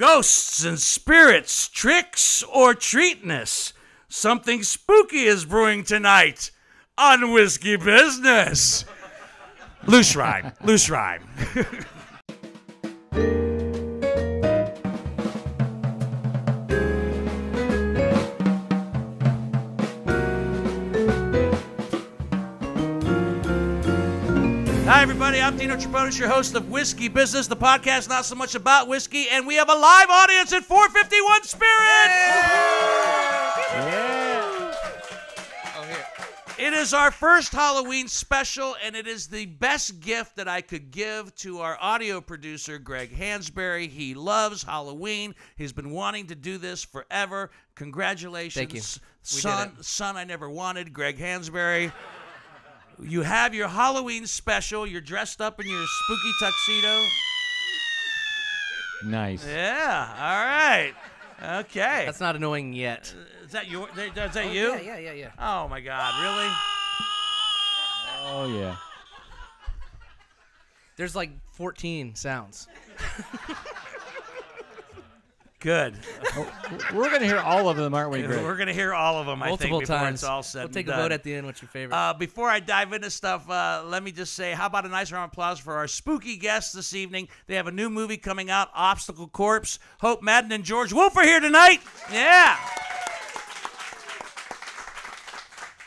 Ghosts and spirits, tricks or treatness. Something spooky is brewing tonight on Whiskey Business. Loose rhyme. Loose rhyme. I'm Dino Tripodis, your host of Whiskey Business, the podcast not so much about whiskey, and we have a live audience at 451 Spirit. Oh, it is our first Halloween special, and it is the best gift that I could give to our audio producer, Greg Hansberry. He loves Halloween. He's been wanting to do this forever. Congratulations, Thank you. We son. Son, I never wanted, Greg Hansberry. You have your Halloween special. You're dressed up in your spooky tuxedo. Nice. Yeah. All right. Okay. That's not annoying yet. Uh, is that your? Is that oh, you? Yeah, yeah, yeah, yeah. Oh my God! Really? Oh yeah. There's like 14 sounds. Good. We're gonna hear all of them, aren't we, Greg? We're gonna hear all of them. Multiple I think before times. it's all said we'll and take a vote at the end. What's your favorite? Uh, before I dive into stuff, uh, let me just say, how about a nice round of applause for our spooky guests this evening? They have a new movie coming out, Obstacle Corpse. Hope Madden and George Wolf are here tonight. Yeah.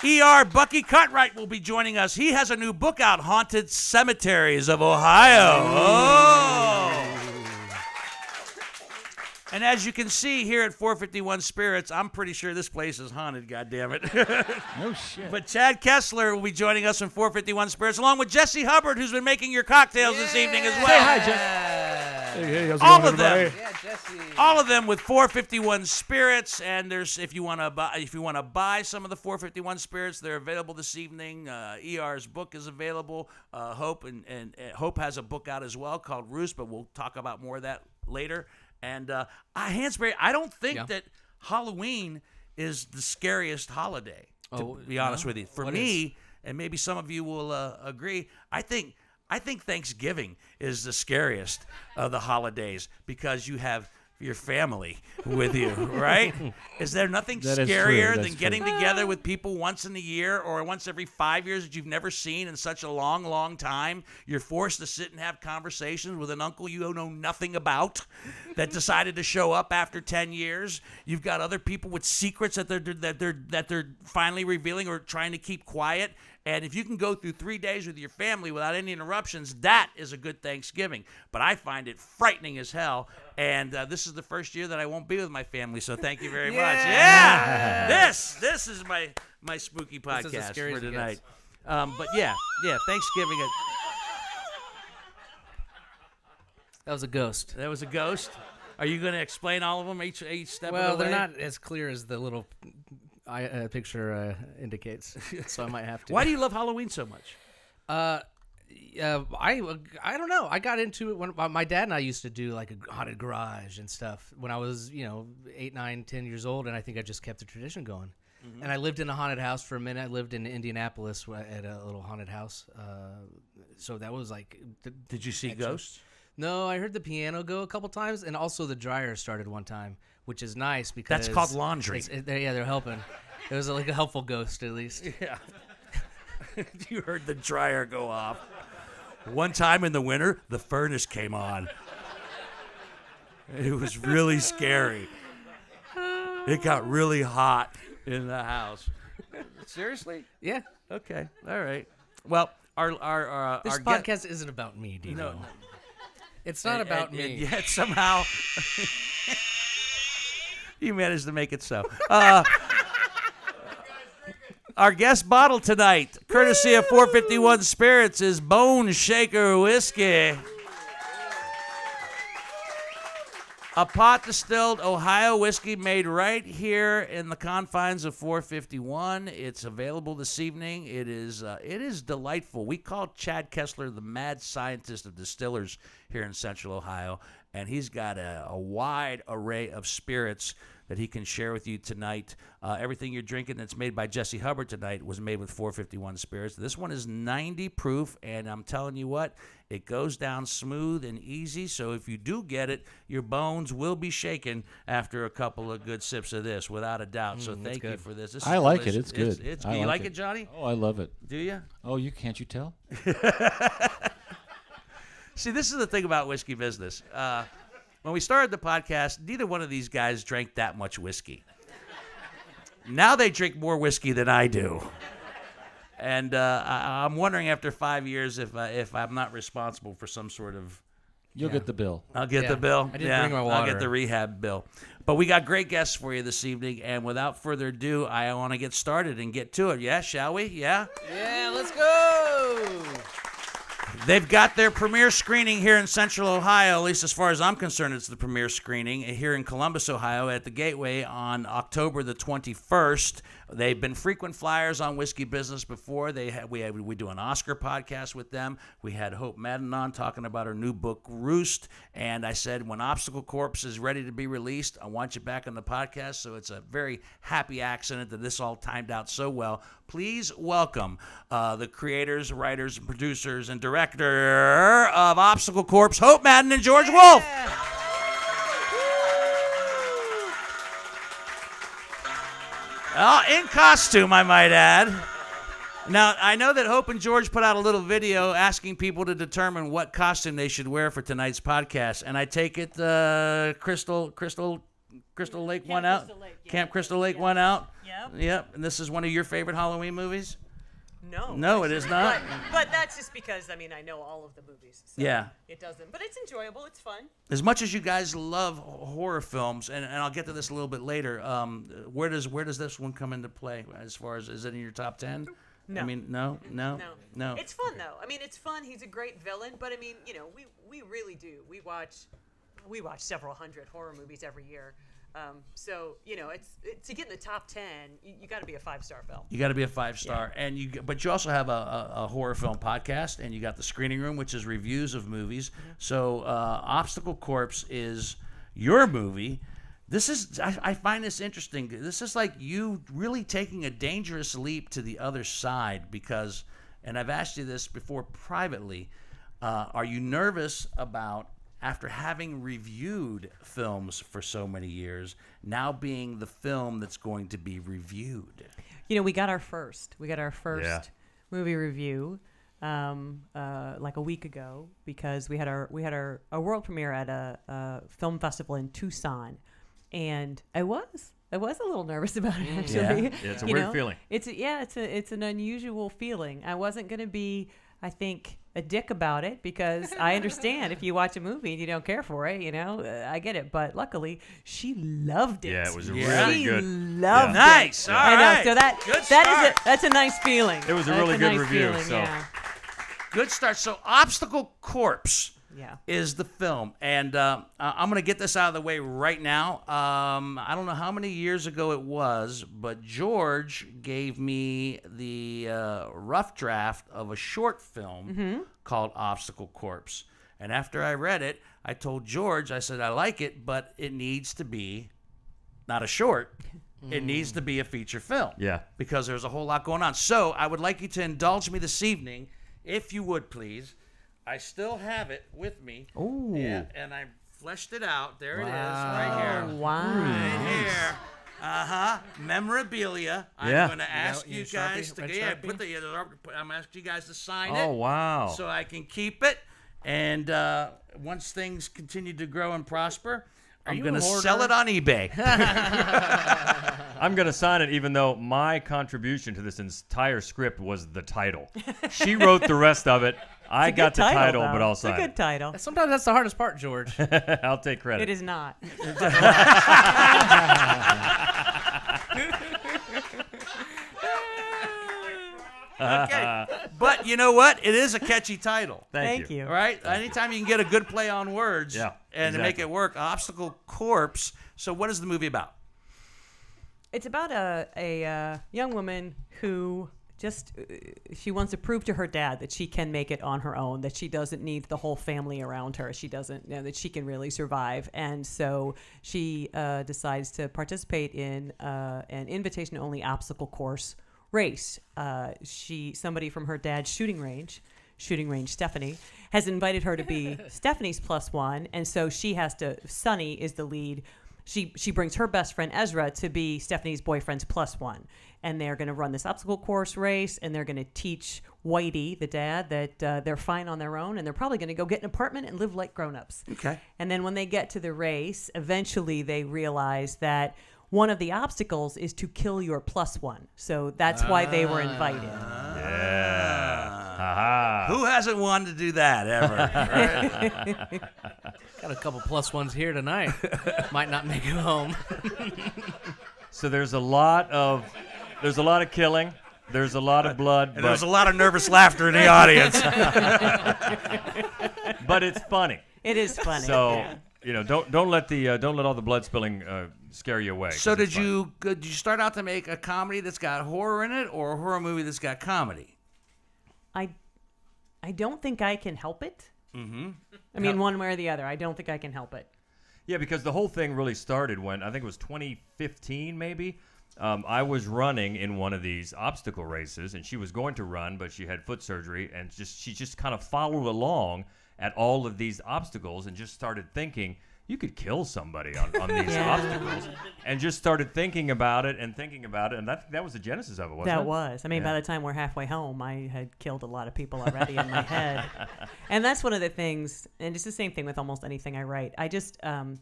ER Bucky Cutright will be joining us. He has a new book out, Haunted Cemeteries of Ohio. Oh. And as you can see here at 451 Spirits, I'm pretty sure this place is haunted, goddammit. no shit. But Chad Kessler will be joining us from 451 Spirits, along with Jesse Hubbard, who's been making your cocktails this evening as well. Say hi, Jeff. Yeah. Hey, hey, how's it All going, of them. Yeah, Jesse. All of them with 451 spirits, and there's if you want to buy if you want to buy some of the 451 spirits, they're available this evening. Uh, ER's book is available. Uh, Hope and, and uh, Hope has a book out as well called Roost, but we'll talk about more of that later. And uh, I, Hansberry, I don't think Yeah. that Halloween is the scariest holiday. To Oh, be honest no? with you, for What me, and maybe some of you will uh, agree, I think I think Thanksgiving is the scariest of the holidays because you have your family with you, right? Is there nothing That is true, scarier that's than true. getting together uh. with people once in a year or once every five years that you've never seen in such a long, long time? You're forced to sit and have conversations with an uncle you know nothing about that decided to show up after 10 years. You've got other people with secrets that they're that they're that they're finally revealing or trying to keep quiet. And if you can go through three days with your family without any interruptions, that is a good Thanksgiving. But I find it frightening as hell. And uh, this is the first year that I won't be with my family, so thank you very much. Yeah, this this is my my spooky This is as podcast for tonight. Um, but yeah, yeah, Thanksgiving. uh, That was a ghost. That was a ghost. Are you going to explain all of them each each step Well, of the they're not as clear as the little I, uh, picture uh, indicates, so I might have to. Why do you love Halloween so much? Uh, uh, I I don't know. I got into it when my- dad and I used to do like a haunted garage and stuff when I was you know eight, nine, ten years old, and I think I just kept the tradition going. Mm-hmm. And I lived in a haunted house for a minute. I lived in Indianapolis at a little haunted house. Uh, so that was like, th- Did you see Excellent. ghosts? no, I heard the piano go a couple times, and also the dryer started one time, which is nice because That's called laundry. it's- it- they're- yeah, they're helping. It was like a helpful ghost at least. Yeah. you heard the dryer go off. One time in the winter, the furnace came on. It was really scary. It got really hot in the house. Seriously? Yeah, Okay. All right. Well, our our uh, our, this our podcast guest- isn't about me, Dino. No. It's not and- about and- me. and yet somehow you managed to make it so. Uh, our guest bottle tonight, courtesy of 451 Spirits, is Bone Shaker Whiskey. A pot distilled Ohio whiskey made right here in the confines of 451. It's available this evening. It is uh, it is delightful. We call Chad Kessler the mad scientist of distillers here in Central Ohio, and he's got a, a wide array of spirits that he can share with you tonight. Uh, everything you're drinking that's made by Jesse Hubbard tonight was made with 451 spirits. This one is 90 proof, and I'm telling you what, it goes down smooth and easy. So if you do get it, your bones will be shaken after a couple of good sips of this, without a doubt. so thank you for this. this I is like it. It's good. It's, it's I good. You like like it. it, Johnny? Oh, I love it. Do you? Oh, you can't you tell? See, this is the thing about whiskey business. Uh, when we started the podcast, neither one of these guys drank that much whiskey. Now they drink more whiskey than I do. And uh, I, I'm wondering after five years if, uh, if I'm not responsible for some sort of. You'll get the bill. I'll get Yeah. the bill. I didn't yeah, bring my I'll get the rehab bill. But we got great guests for you this evening. And without further ado, I want to get started and get to it. Yeah, shall we? Yeah? Yeah, let's go. They've got their premiere screening here in Central Ohio, at least as far as I'm concerned, it's the premiere screening here in Columbus, Ohio, at the Gateway on October the 21st. They've been frequent flyers on whiskey business before. They we we do an Oscar podcast with them. We had Hope Madden on talking about her new book Roost, and I said when Obstacle Corpse is ready to be released, I want you back on the podcast. So it's a very happy accident that this all timed out so well. Please welcome uh, the creators, writers, and producers, and director of Obstacle Corpse, Hope Madden and George Wolf. Oh, in costume, I might add. Now, I know that Hope and George put out a little video asking people to determine what costume they should wear for tonight's podcast, and I take it uh, Crystal Crystal Crystal Lake won out. Crystal Lake, yeah. Camp Crystal Lake won out. Yep. Yep. And this is one of your favorite Halloween movies? No. No, it is not. But, but that's just because I mean I know all of the movies. So Yeah. It doesn't, but it's enjoyable. It's fun. As much as you guys love horror films, and, and I'll get to this a little bit later. Um, where does where does this one come into play? As far as is it in your top ten? No. I mean, no, no, No. no. It's fun though. I mean, it's fun. He's a great villain, but I mean, you know, we we really do. We watch we watch several hundred horror movies every year. Um, so you know, it's it, to get in the top ten, you, you got to be a five star film. You got to be a five star, and you but you also have a, a, a horror film podcast, and you got the screening room, which is reviews of movies. So uh, Obstacle Corpse is your movie. This is I, I find this interesting. This is like you really taking a dangerous leap to the other side because, and I've asked you this before privately. Uh, are you nervous about after having reviewed films for so many years, now being the film that's going to be reviewed? You know, we got our first. We got our first Yeah. movie review um, uh, like a week ago because we had our we had our, our world premiere at a, a film festival in Tucson, and I was I was a little nervous about it actually. Yeah, it's a You weird know? feeling. It's a, yeah, it's a it's an unusual feeling. I wasn't gonna be I think a dick about it because I understand if you watch a movie and you don't care for it, you know, uh, I get it. But luckily, she loved it. Yeah, it was Yeah. really she good. loved Yeah. it. Nice. All I know. right. So that Good that is start. a, that's a nice feeling. It was a That's really good nice review, feeling, so- yeah, Good start. So, Obstacle Corpse yeah. is the film, and uh, I- I'm going to get this out of the way right now. Um, I don't know how many years ago it was, but George gave me the uh, rough draft of a short film called Obstacle Corpse, and after I read it, I told George, I said I like it, but it needs to be not a short. It needs to be a feature film Yeah. because there's a whole lot going on. So I would like you to indulge me this evening, if you would please. I still have it with me. Ooh. Yeah, and I fleshed it out. There it is, right Oh, here. wow. Right here. Uh huh. Memorabilia. Yeah. I'm going to ask you you, use guys Sharpie? to Red yeah, Sharpie? put the. Yeah, I'm asking you guys to sign it Oh wow. so I can keep it. And uh, once things continue to grow and prosper, I'm you going to sell it on eBay. I'm gonna sign it, even though my contribution to this entire script was the title. she wrote the rest of it. I It's a got the title, though. but I'll It's a sign good title. Sometimes that's the hardest part, George. I'll take credit. It is not. okay. But you know what? It is a catchy title. Thank, Thank you. All right. Anytime you can get a good play on words Yeah, and to make it work, Obstacle Corpse. So, what is the movie about? It's about a a uh, young woman who just uh, she wants to prove to her dad that she can make it on her own, that she doesn't need the whole family around her. She doesn't you know that she can really survive, and so she uh, decides to participate in uh, an invitation-only obstacle course race. Uh, she somebody from her dad's shooting range. Shooting range Stephanie has invited her to be Stephanie's plus one, and so she has to. Sunny is the lead she she brings her best friend Ezra to be Stephanie's boyfriend's plus one, and they're going to run this obstacle course race, and they're going to teach Whitey, the dad, that uh, they're fine on their own, and they're probably going to go get an apartment and live like grown-ups. Okay. And then when they get to the race, eventually they realize that one of the obstacles is to kill your plus one. So that's why they were invited. Yeah. Haha. Who hasn't wanted to do that ever? Got a couple plus ones here tonight. Might not make it home. So there's a lot of there's a lot of killing. There's a lot of blood, And but, there's a lot of nervous laughter in the audience. but it's funny. It is funny. So yeah. you know, don't don't let the uh, don't let all the blood spilling uh, scare you away. so did fun. you did you start out to make a comedy that's got horror in it, or a horror movie that's got comedy? I I don't think I can help it. Mm-hmm. I mean, one way or the other. I don't think I can help it. Yeah, because the whole thing really started when I think it was 2015, maybe. Um, I was running in one of these obstacle races, and she was going to run, but she had foot surgery, and just she just kind of followed along at all of these obstacles, and just started thinking you could kill somebody on, on these Yeah. obstacles, and just started thinking about it and thinking about it, and that that was the genesis of it, wasn't That it? was. I mean, by the time we're halfway home, I had killed a lot of people already in my head. And that's one of the things, and it's the same thing with almost anything I write. I just, um,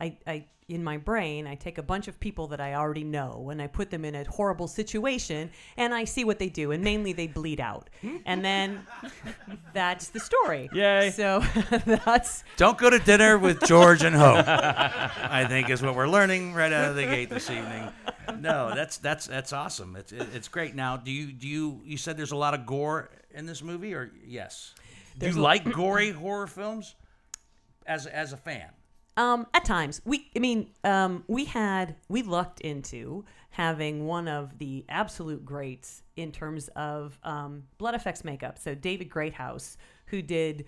I, I, in my brain, I take a bunch of people that I already know and I put them in a horrible situation and I see what they do. And mainly they bleed out. And then that's the story. Yay. So that's, Don't go to dinner with George and Hope. I think is what we're learning right out of the gate this evening. No, that's that's that's awesome. It's it- it's great. Now, do you do you you said there's a lot of gore in this movie, or yes? Do you like gory horror films? As as a fan, Um, at times, we, I mean, um, we had, we lucked into having one of the absolute greats in terms of um, blood effects makeup. So David Greathouse, who did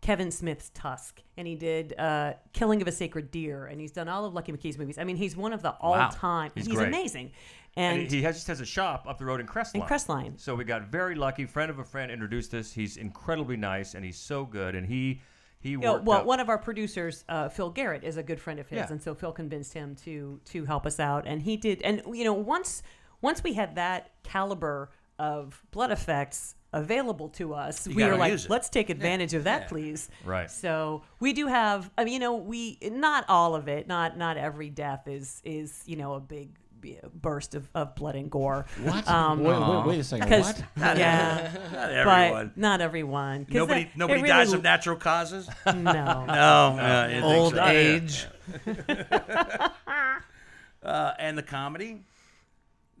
Kevin Smith's Tusk, and he did uh, Killing of a Sacred Deer, and he's done all of Lucky McKee's movies. I mean, he's one of the all-time. He's He's, amazing, And, and, he has, just has a shop up the road in Crestline. In Crestline. So we got very lucky. Friend of a friend introduced us. He's incredibly nice, and he's so good. And he he you know, well, out- one of our producers, uh, Phil Garrett, is a good friend of his, Yeah. and so Phil convinced him to to help us out, and he did. And you know, once once we had that caliber of blood effects available to us, You we were like, let's take advantage of that, Yeah. please. Right. So we do have. I mean, you know, we not all of it. Not not every death is is you know a big burst of, of blood and gore. What? Um, wait, wait, wait a second. Because What? yeah, not everyone. but not everyone. 'Cause nobody that- nobody really- dies of natural causes. No. No, no, you Old so? age. Uh, and the comedy.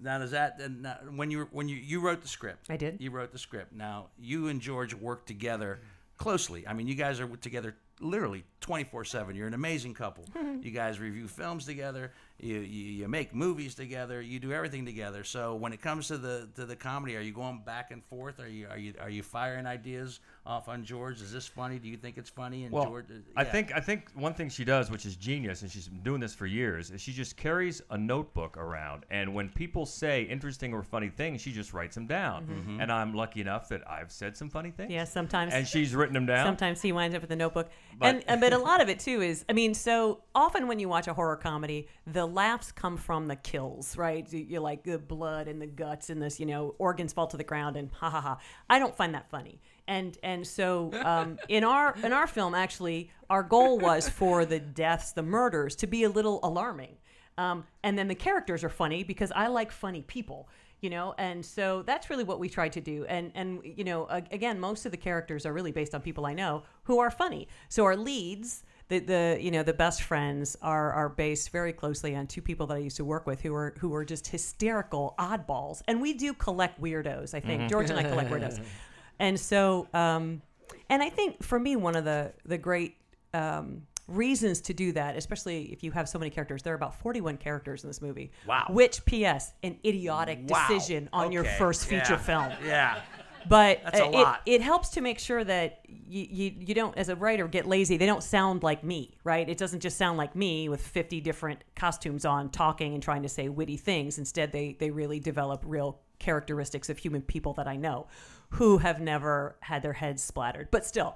Now does that and now, when you when you you wrote the script? I did. You wrote the script. Now you and George worked together closely. I mean, you guys are together literally twenty four seven. You're an amazing couple. you guys review films together. You, you you make movies together. You do everything together. So when it comes to the to the comedy, are you going back and forth? Are you are you are you firing ideas off on George? Is this funny? Do you think it's funny? And Well, George, uh, I think I think one thing she does, which is genius, and she's been doing this for years, is she just carries a notebook around, and when people say interesting or funny things, she just writes them down. Mm-hmm. And I'm lucky enough that I've said some funny things. Yeah, sometimes. And she's written them down. Sometimes he winds up with a notebook, But- and, and but a lot of it too is, I mean, so often when you watch a horror comedy, the laughs come from the kills, right? You- You're like the blood and the guts and this, you know, organs fall to the ground and ha ha ha. I don't find that funny, and and so um, in our in our film, actually, our goal was for the deaths, the murders, to be a little alarming, um, and then the characters are funny because I like funny people you know? And so that's really what we tried to do. And and you know again most of the characters are really based on people i know who are funny. So our leads the, the you know the best friends are are based very closely on two people that I used to work with who are who are just hysterical oddballs and we do collect weirdos I think George and I collect weirdos and so um and I think for me one of the the great um reasons to do that, especially if you have so many characters. There are about 41 characters in this movie. Wow. Which, P.S., an idiotic Wow. decision on your first feature Yeah. film. Yeah. But That's a uh, it, it helps to make sure that you, you, you don't, as a writer, get lazy. They don't sound like me, right? It doesn't just sound like me with 50 different costumes on, talking and trying to say witty things. Instead, they, they really develop real characteristics of human people that I know who have never had their heads splattered, but still,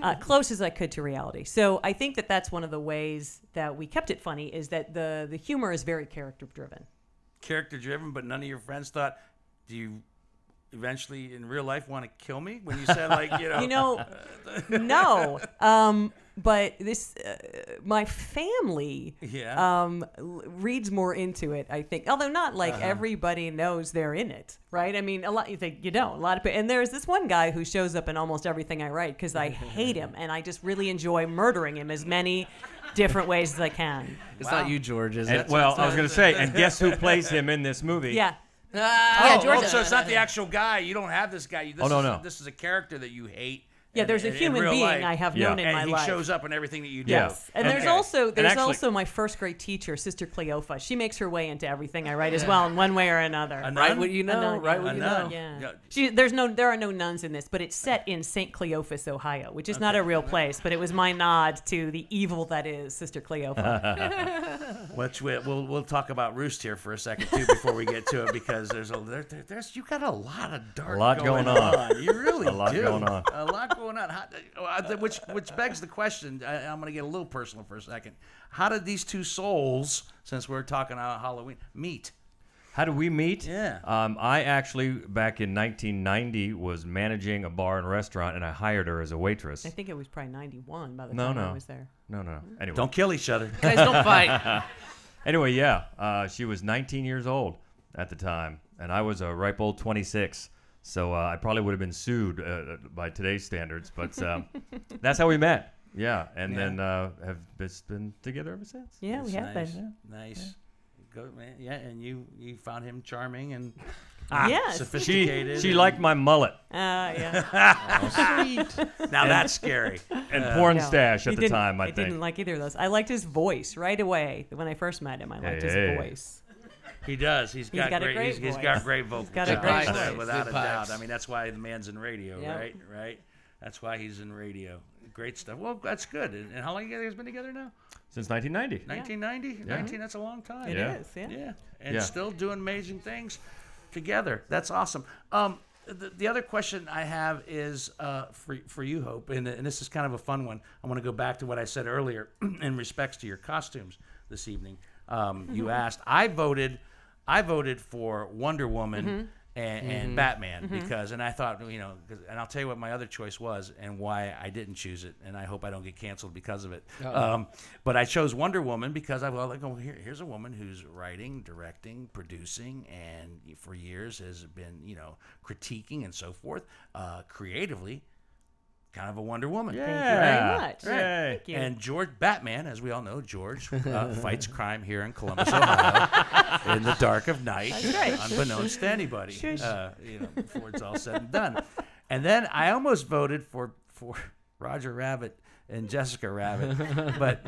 uh, close as I could to reality. So I think that that's one of the ways that we kept it funny is that the, the humor is very character driven. Character driven, but none of your friends thought, do you eventually in real life want to kill me? When you said, like, you know. you know no um but this uh, my family Yeah. um l- reads more into it i think although not like Uh-huh. everybody knows they're in it right i mean a lot you think you don't a lot of people and there's this one guy who shows up in almost everything i write because i hate him and i just really enjoy murdering him as many different ways as i can It's Wow. not you, George, is And, it? well, I was going to say, and guess who plays him in this movie? yeah Ah, oh, George- oh, so it's not the actual guy. You don't have this guy. This Oh, no, is, no. This is a character that you hate. Yeah there's a in- in human real being life. i have Yeah. known in and my he life shows up in everything that you do. Yes, and there's Okay. also there's actually- also my first grade teacher, Sister Cleofa. She makes her way into everything I write as well, in one way or another. A Right what you know, nun, right yeah. what you know. Yeah. Yeah. She there's no there are no nuns in this, but it's set in St. Cleophas, Ohio, which is not a real place, but it was my nod to the evil that is Sister Cleophas. Which we, we'll we'll talk about Roost here for a second too before we get to it because there's a there, there- there's you got a lot of dark A lot going, going on. You really A lot do. going on. A lot going on. How, uh, which which begs the question. I, I'm going to get a little personal for a second. How did these two souls, since we're talking about Halloween, meet? How did we meet? Yeah. Um, I actually, back in 1990, was managing a bar and restaurant, and I hired her as a waitress. I think it was probably 91 by the No, time I no. was there. No, no. Anyway. Don't kill each other. Guys, don't fight. Anyway, yeah. Uh, she was 19 years old at the time, and I was a ripe old 26. So uh, I probably would have been sued uh, by today's standards, but um, that's how we met. Yeah, and Yeah. then uh, have just been together ever since. Yeah, we have nice. been. Nice. Go, man. Yeah, and you you found him charming and yes. She sophisticated. she and- liked my mullet Uh, yeah. Sweet. Now that's scary. and porn No, stash at the time. I, I think. didn't like either of those. I liked his voice right away. When I first met him, I liked his hey. voice. He does. He's got, got a great. great he's, he's voice. got great vocals. got a great pipes. voice. without Good a doubt. pipes. I mean, that's why the man's in radio, Yep. right? Right. That's why he's in radio. Great stuff. Well, that's good. And, and how long you guys been together now? Since 1990. 1990. 19. That's a long time. It Yeah. is, yeah. Yeah. And Yeah. still doing amazing things together. That's awesome. Um, the, the other question I have is uh, for, for you, Hope, and, and this is kind of a fun one. I want to go back to what I said earlier in respects to your costumes this evening. Um, you asked. I voted. I voted for Wonder Woman and, and Batman because, and I thought, you know, 'cause- and I'll tell you what my other choice was and why I didn't choose it, and I hope I don't get canceled because of it. Um, but I chose Wonder Woman because I well, like, oh, here, here's a woman who's writing, directing, producing, and for years has been, you know, critiquing and so forth, uh, creatively. Kind of a Wonder Woman. Yeah. Thank you very much. Yay. Thank you. And George Batman, as we all know, George uh, fights crime here in Columbus, Ohio, in the dark of night, right. unbeknownst to anybody. Uh, you know, before it's all said and done. And then I almost voted for for Roger Rabbit and Jessica Rabbit, but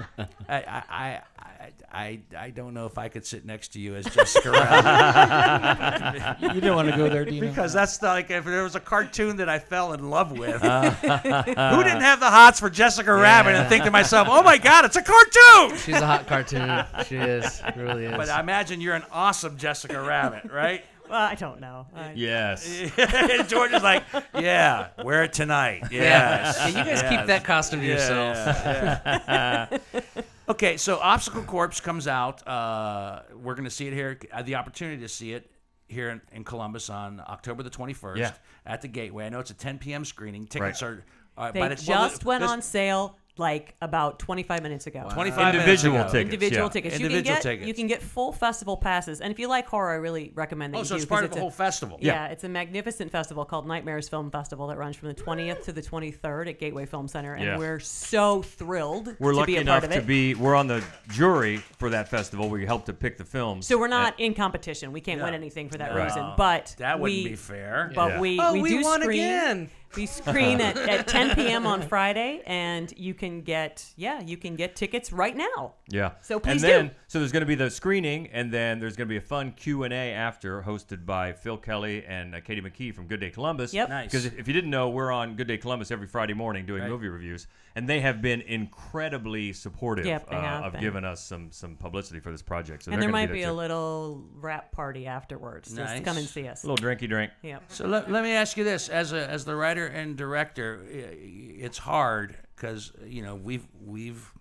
I I, I I I I don't know if I could sit next to you as Jessica Rabbit You didn't want to go there, Dino. because that's the, like if there was a cartoon that I fell in love with, who didn't have the hots for Jessica Rabbit and think to myself, oh my God, it's a cartoon. She's a hot cartoon. She is. Really is. But I imagine you're an awesome Jessica Rabbit, right? Well, I don't know. I- Yes. and George is like, yeah, wear it tonight. yeah. Yes. yeah, you guys yes. keep that costume to yourself. Yeah, yeah. okay, so Obstacle Corpse comes out. Uh, we're going to see it here. I had the opportunity to see it here in, in Columbus on October the 21st Yeah. at the Gateway. I know it's a 10 p.m. screening. Tickets Right. are. Uh, They by the, well, just went this- on sale like about 25 minutes ago. 25 Individual minutes ago. tickets. Individual yeah. tickets. Individual you can get tickets. you can get full festival passes, and if you like horror, I really recommend that Oh, you so do. it's 'cause part of the a- whole festival. Yeah. it's a magnificent festival called Nightmares Film Festival that runs from the 20th to the 23rd at Gateway Film Center, and Yeah. we're so thrilled We're to lucky be a enough part of to be. We're on the jury for that festival. We help to pick the films. so we're not And- in competition. We can't win anything for that Right. reason, but That wouldn't we, be fair. But Yeah. we Oh, we, we do won screen. again. We screen at, at 10 p.m. on Friday, and you can get yeah, you can get tickets right now. Yeah. So please and then, do. So there's going to be the screening, and then there's going to be a fun Q and A after, hosted by Phil Kelly and uh, Katie McKee from Good Day Columbus. Yep. Nice. Because if, if you didn't know, we're on Good Day Columbus every Friday morning doing Right. movie reviews, and they have been incredibly supportive Yep, uh, of been. giving us some some publicity for this project. So and there might be there a little wrap party afterwards. Just Nice. come and see us. A little drinky drink. Yep. So let, let me ask you this: as a as the writer and director, it's hard because you know we've we've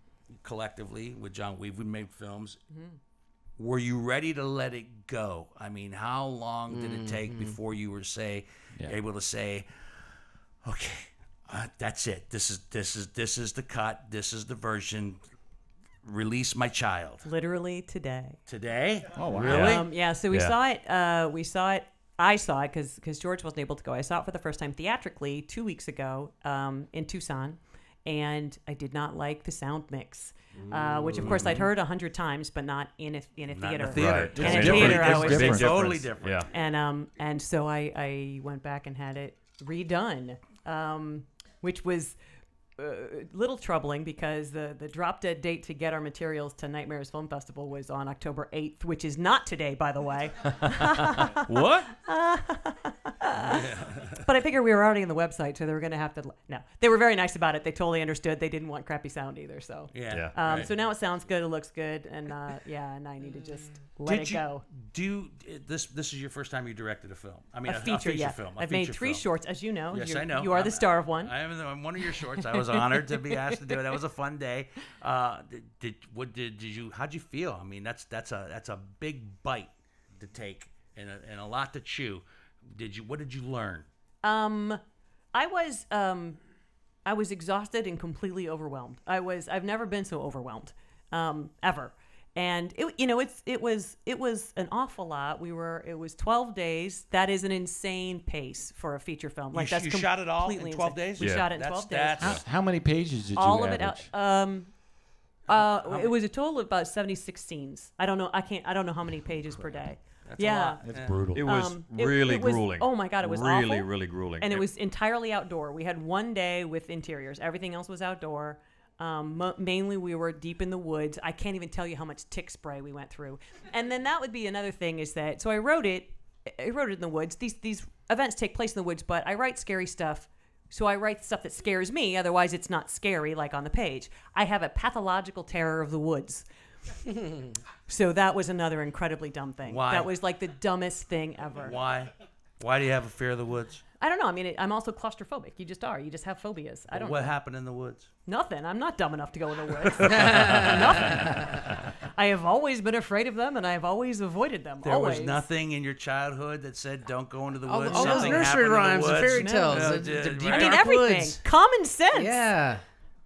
collectively with John we've we made films. Were you ready to let it go? I mean, how long did it take before you were say Yeah. able to say, okay, uh, that's it. This is this is this is the cut. This is the version. Release my child Literally today. today. Oh, wow. Really? Um, yeah, so we Yeah. saw it. Uh, we saw it. I saw it because George wasn't able to go. I saw it for the first time theatrically two weeks ago um, in Tucson, and I did not like the sound mix, uh, which of course I'd heard a hundred times, but not in a in a Not in theater. a theater. Right. In a different. theater, I It's was- Big Different. Totally different. Yeah. and um and so I I went back and had it redone, um, which was a little troubling because the the drop dead date to get our materials to Nightmares Film Festival was on October eighth, which is not today, by the way. what? But I figured we were already on the website, so they were going to have to. No, they were very nice about it. They totally understood. They didn't want crappy sound either. So, Yeah. Yeah. um, right. so now it sounds good. It looks good, and uh, yeah, and I need to just let Did it you go. do this? This is your first time you directed a film. I mean, A a, feature, feature yeah. film. a I've made three film. shorts, as you know. Yes, You're- I know. You are the I'm- star of one. I am I'm one of your shorts. I was honored to be asked to do it. That was a fun day. Uh, did, what did, did you? How'd you feel? I mean, that's that's a that's a big bite to take and a, and a lot to chew. Did you? What did you learn? Um, I was um, I was exhausted and completely overwhelmed. I was I've never been so overwhelmed, um, ever. And it, you know, it's it was it was an awful lot. We were it was twelve days. That is an insane pace for a feature film. Like sh- that's you shot it all in 12 insane. days? We Yeah. shot it in That's- twelve days. that's- How, how many pages did all you of it average? out. Um, uh, it was a total of about seventy six scenes. I don't know. I can't. I don't know how many pages per day. yeah. That's brutal. It was Um, really it was- grueling. oh my God, it was really, awful. really grueling. and it was entirely outdoor. We had one day with interiors. Everything else was outdoor. Um, mo- mainly, we were deep in the woods. I can't even tell you how much tick spray we went through. And then that would be another thing is that so I wrote it. I wrote it in the woods. These these events take place in the woods, but I write scary stuff. So I write stuff that scares me. Otherwise, it's not scary like on the page. I have a pathological terror of the woods. so that was another incredibly dumb thing. Why? That was like the dumbest thing ever. Why? Why do you have a fear of the woods? I don't know. I mean, it, I'm also claustrophobic. You just are. You just have phobias. I don't What know. happened in the woods? Nothing. I'm not dumb enough to go in the woods. Nothing. I have always been afraid of them, and I have always avoided them. There always. was nothing in your childhood that said don't go into the woods. all those nursery happened in the rhymes and fairy tales. No, the, dude, the. I mean, everything. woods. Common sense. Yeah.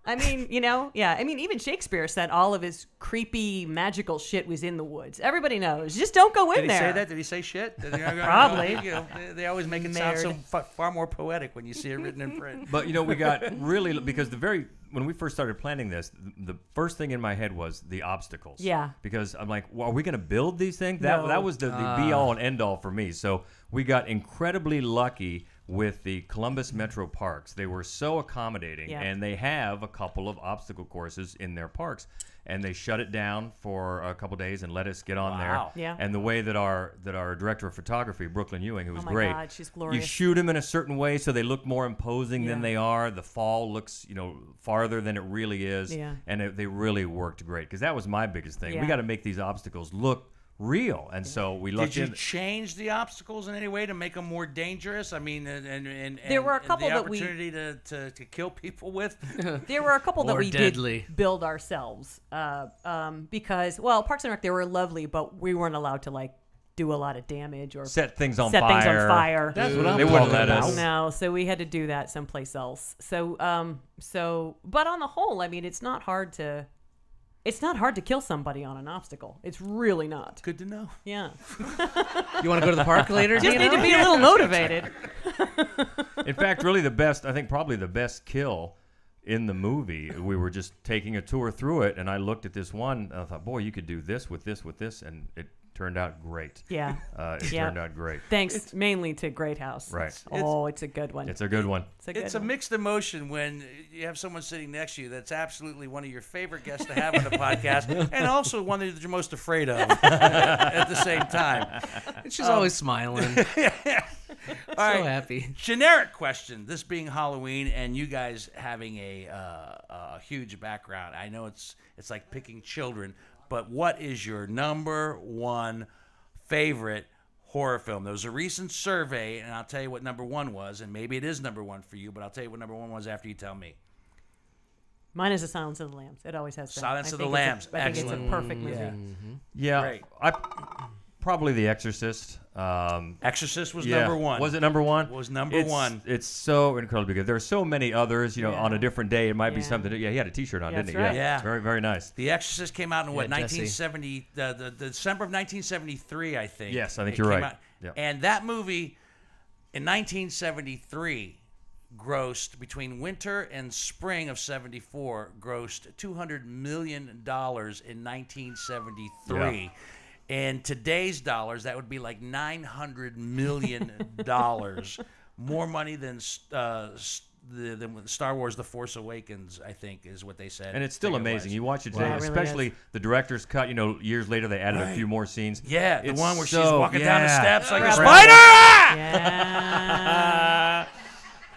I mean, you know, yeah. I mean, even Shakespeare said all of his creepy, magical shit was in the woods. Everybody knows. Just don't go in Did he there. say that? Did he say shit? Probably. You know, they, they always make it sound so far more poetic when you see it written in print. But you know, we got really because the very when we first started planning this, the, the first thing in my head was the obstacles. Yeah. Because I'm like, well, are we going to build these things? That No. that was the, the ah. be all and end all for me. So we got incredibly lucky with the Columbus Metro Parks. They were so accommodating, Yeah. and they have a couple of obstacle courses in their parks. And they shut it down for a couple days and let us get on Wow. there. Yeah. And the way that our that our director of photography, Brooklyn Ewing, who was Oh great, God, she's you shoot them in a certain way so they look more imposing than they are. The fall looks, you know, farther than it really is. Yeah. And it, they really worked great because that was my biggest thing. Yeah. We got to make these obstacles look real, and so we looked. Did looked you in. change the obstacles in any way to make them more dangerous? I mean, and and, and There were a couple the that we- opportunity to, to, to kill people with. There were a couple that we deadly. did build ourselves uh, um, because, well, Parks and Rec they were lovely, but we weren't allowed to like do a lot of damage or set things on set fire. things on fire. That's what I'm They wouldn't talking let about. us. No, so we had to do that someplace else. So, um, so, but on the whole, I mean, it's not hard to, it's not hard to kill somebody on an obstacle. It's really not. Good to know. Yeah, You want to go to the park later? just need Dino? to be a little motivated. In fact, really the best, I think probably the best kill in the movie. We were just taking a tour through it, and I looked at this one, and I thought, boy, you could do this with this with this, and it turned out great. Yeah. Uh, it Yeah. turned out great. Thanks mainly to Greathouse. Right. oh, it's a good one. It's a good one. It's a good It's a mixed emotion when you have someone sitting next to you that's absolutely one of your favorite guests to have on the podcast, and also one that you're most afraid of at the same time. And she's always smiling, so All right, happy. generic question. This being Halloween, and you guys having a, uh, a huge background. I know it's it's like picking children, but what is your number one favorite horror film? There was a recent survey, and I'll tell you what number one was, and maybe it is number one for you, but I'll tell you what number one was after you tell me. Mine is The Silence of the Lambs. It always has been. Silence I of the think it's a- Lambs. Think it's Excellent. a perfect movie. Yeah. Yeah, Great. I probably The Exorcist. Um, Exorcist was yeah. number one. Was it number one? Was number It's- one. It's so incredibly good. There are so many others. You know, on a different day, it might be Yeah. something. Yeah, he had a T-shirt on, Yeah, didn't he? right. Yeah. Very, very nice. The Exorcist came out in what Yeah, 1970, the, the, the December of 1973, I think. Yes, I think It you're came right. out. Yeah. And that movie in 1973 grossed between winter and spring of 74 grossed 200 million dollars in 1973. In today's dollars, that would be like 900 million dollars, more money than uh, s- the, than Star Wars: The Force Awakens. I think is what they said. And it's still figure-wise. amazing. You watch it today, Wow. It really especially is. the director's cut. You know, years later they added a few more scenes. Yeah, the one where she's so- walking down the steps like a spider. Ah! Yeah.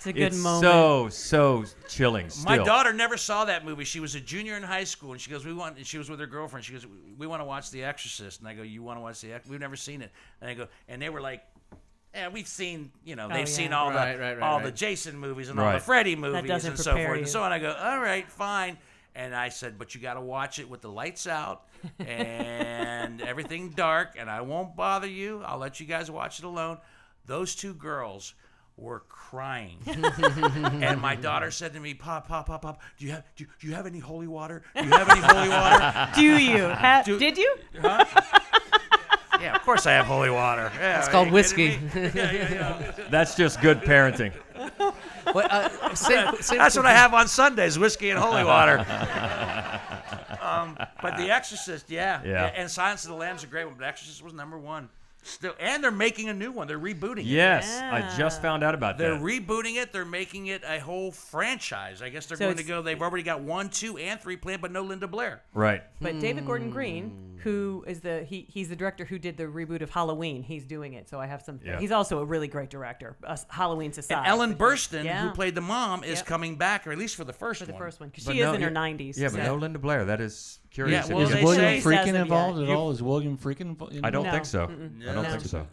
it's a good it's moment. so so chilling. Still. My daughter never saw that movie. She was a junior in high school, and she goes, "We want." And she was with her girlfriend. She goes, "We want to watch The Exorcist." And I go, "You want to watch the? Ex- We've never seen it." And I go, and they were like. Yeah, we've seen, you know, they've Oh, seen yeah. all Right, the right, right, all right. the Jason movies and all the Freddy movies and so prepare forth you. and so on. I go, all right, fine. And I said, but you got to watch it with the lights out and everything dark, and I won't bother you. I'll let you guys watch it alone. Those two girls were crying, and my daughter said to me, "Pop, pop, pop, pop. Do you have do you, do you have any holy water? Do you have any holy water?" Do you? Ha- Do- did you? yeah, of course I have holy water. Yeah, It's called whiskey. Yeah, yeah, yeah. That's just good parenting. What, uh, same, same That's what I have on Sundays: whiskey and holy water. um, but The Exorcist, yeah, Yeah. and Silence of the Lambs is a great one. But Exorcist was number one. Still, and they're making a new one. They're rebooting it. Yes, I just found out about that. They're rebooting it. They're making it a whole franchise. I guess they're So going to go. They've already got one, two, and three planned, but no Linda Blair. right. But David Gordon Hmm. Green, who is the he he's the director who did the reboot of Halloween. He's doing it, so I have some. Yeah. He's also a really great director. Uh, Halloween Society. And Ellen Burstyn, yeah. who played the mom, is Yep. coming back, or at least for the first for the one. first one because she no, is in her nineties. Yeah, but no Linda Blair. That is curious. Yeah, well, Is William say- Freaking involved yeah. at all? Is William Friedkin involved? I don't No, think so. mm-mm. I don't No. think so.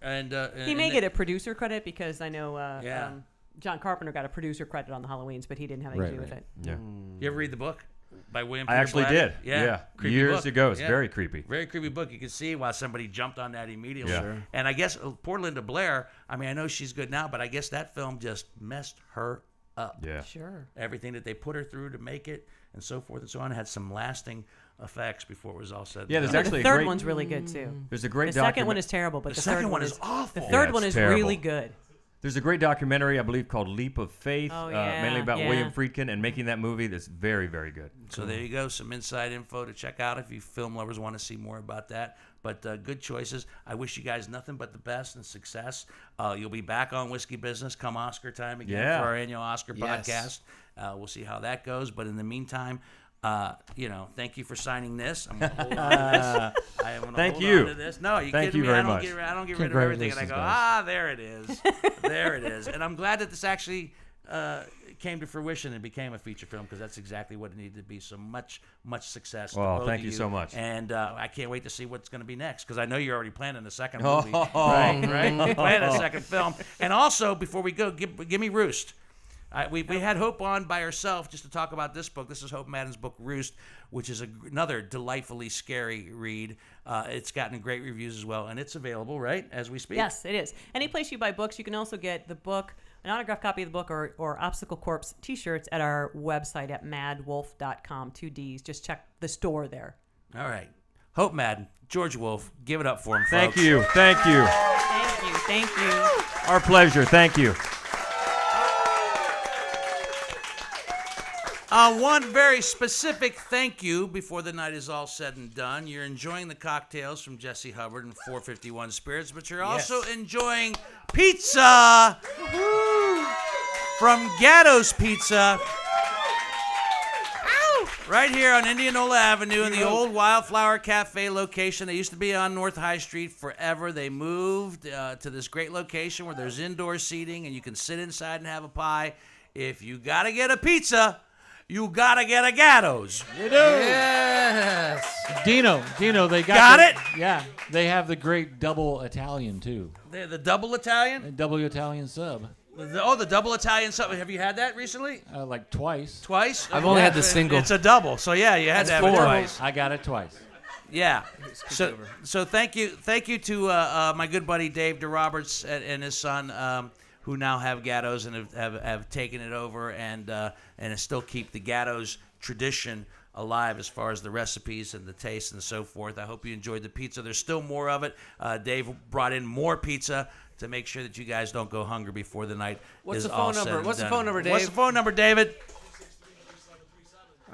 And uh, He may get a producer credit because I know uh, Yeah. um, John Carpenter got a producer credit on the Halloweens, but he didn't have anything to do Right, with it. Yeah. You ever read the book by William? I actually Blatty? did. Yeah, Yeah. Creepy Years book. ago. It's Yeah. very creepy. Very creepy book. You can see why somebody jumped on that immediately. Yeah. Sure. And I guess uh, poor Linda Blair. I mean, I know she's good now, but I guess that film just messed her up. Yeah. Sure. Everything that they put her through to make it, and so forth and so on, had some lasting effects before it was all said. and Yeah, there's actually the a third great- one's really good too. There's a great The second document- one is terrible, but The the, second third one is awful. The third it's one is terrible. really good. There's a great documentary, I believe, called Leap of Faith, Oh, uh, mainly about yeah. William Friedkin and making that movie. That's very, very good. So there you go, some inside info to check out if you film lovers want to see more about that. But uh, good choices. I wish you guys nothing but the best and success. Uh, you'll be back on Whiskey Business come Oscar time again Yeah. for our annual Oscar Yes. podcast. Uh, we'll see how that goes. But in the meantime, uh, you know, thank you for signing this. I'm gonna hold on to this. I am gonna Thank hold you. on to this. No, you Thank kidding you me? very I don't much. Get, I don't get rid of everything, and I go, ah, there it is, there it is. And I'm glad that this actually uh, came to fruition and became a feature film because that's exactly what it needed to be. So much, much success. to Well, thank of you so much. And uh, I can't wait to see what's going to be next because I know you're already planning the second Oh. movie. right, right. You're planning a second film. And also, before we go, give, give me Roost. I, we, we had Hope on by herself just to talk about this book. This is Hope Madden's book, Roost, which is a, another delightfully scary read. Uh, it's gotten great reviews as well, and it's available, right, as we speak? Yes, it is. Any place you buy books, you can also get the book, an autographed copy of the book, or, or Obstacle Corpse t-shirts at our website at maddwolf.com. Two D's. Just check the store there. All right. Hope Madden, George Wolf, give it up for him, Thank folks. you. Thank you. Thank you. Thank you. Our pleasure. Thank you. Uh, one very specific thank you before the night is all said and done. You're enjoying the cocktails from Jesse Hubbard and 451 Spirits, but you're also enjoying pizza from Gatto's Pizza. Right here on Indianola Avenue in the old Wildflower Cafe location. They used to be on North High Street forever. They moved uh, to this great location where there's indoor seating and you can sit inside and have a pie. If you got to get a pizza, you got to get a Gatto's. You do. Yes. Dino, Dino, they got Got the- it? Yeah, they have the great double Italian too. The, the double Italian? A double Italian sub, The- oh, the double Italian something. Have you had that recently? uh, like twice. Twice? I've only had the single. It's a double. So yeah, you had to have it four. twice. I got it twice. Yeah. So, so thank you, thank you to uh, uh, my good buddy Dave DeRoberts and, and his son, um, who now have Gattos and have, have, have taken it over and uh, and still keep the Gattos tradition alive as far as the recipes and the taste and so forth. I hope you enjoyed the pizza. There's still more of it. Uh, Dave brought in more pizza to make sure that you guys don't go hungry before the night What's is the all phone said number? and What's the done. phone number, David? What's the phone number, David?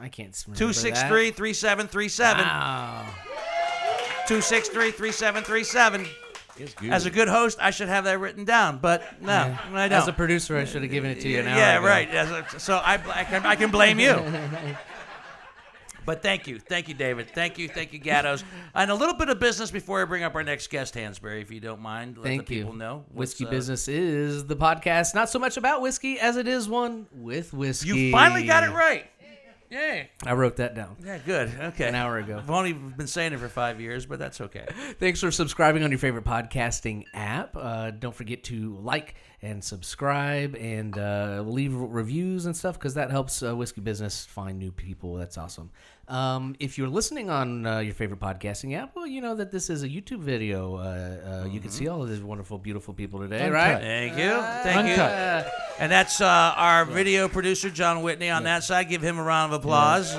I can't remember Two six three three seven three seven. Wow. Two six three three seven three seven. It's good. As a good host, I should have that written down, but no, I don't. As a producer, I should have given it to you an yeah, ago. right. As a- so I, I, can, I can blame you. but thank you, thank you, David. Thank you, thank you, Gattos. And a little bit of business before I bring up our next guest, Hansberry, if you don't mind. Let Thank the you. people know. What's, Whiskey uh, Business is the podcast, not so much about whiskey as it is one with whiskey. You finally got it right. Yeah. I wrote that down Yeah, good. Okay. an hour ago. I've only been saying it for five years, but that's okay. Thanks for subscribing on your favorite podcasting app. Uh, don't forget to like and subscribe and uh, leave reviews and stuff because that helps uh, Whiskey Business find new people. That's awesome. Um, if you're listening on uh, your favorite podcasting app, well, you know that this is a YouTube video. Uh, uh, You can see all of these wonderful, beautiful people today, Uncut. right? Thank you. Thank you. And that's uh, our video producer, John Whitney, on that side. Give him a round of applause.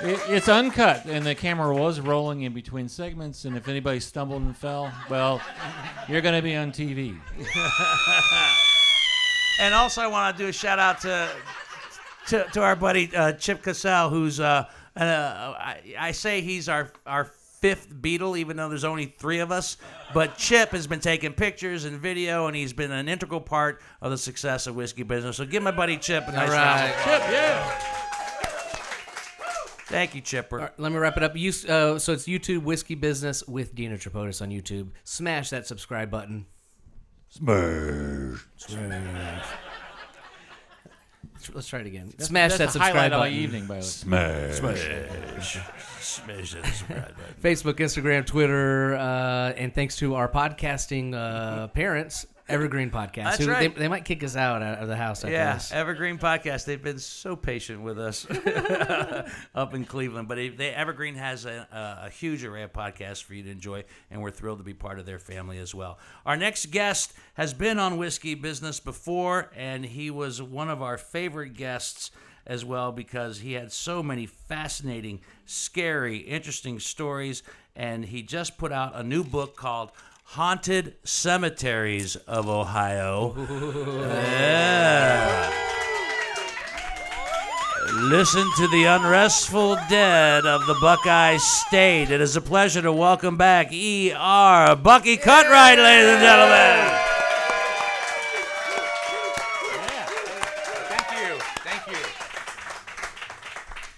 It, it's uncut, and the camera was rolling in between segments. And if anybody stumbled and fell, well, you're going to be on TV. And also, I want to do a shout out to to, to our buddy uh, Chip Cassell, who's uh, uh, I, I say he's our our fifth Beatle, even though there's only three of us. But Chip has been taking pictures and video, and he's been an integral part of the success of whiskey business. So give my buddy Chip a nice round. right. of applause. Chip, yeah. Thank you, Chipper. All right, let me wrap it up. You, uh, so it's YouTube Whiskey Business with Dino Tripodis on YouTube. Smash that subscribe button. Smash. Let's, let's try it again. Smash That's that a highlight subscribe of my button. evening, by the way. Smash that subscribe button. Facebook, Instagram, Twitter, uh, and thanks to our podcasting uh, parents, Evergreen Podcast. That's who- right. They, they might kick us out of the house after Yeah, this. Evergreen Podcast. They've been so patient with us up in Cleveland. But they, Evergreen has a, a, a huge array of podcasts for you to enjoy, and we're thrilled to be part of their family as well. Our next guest has been on Whiskey Business before, and he was one of our favorite guests as well because he had so many fascinating, scary, interesting stories. And he just put out a new book called Haunted Cemeteries of Ohio. Yeah. Listen to the unrestful dead of the Buckeye State. It is a pleasure to welcome back E.R. Bucky Cutright, ladies and gentlemen. Thank you.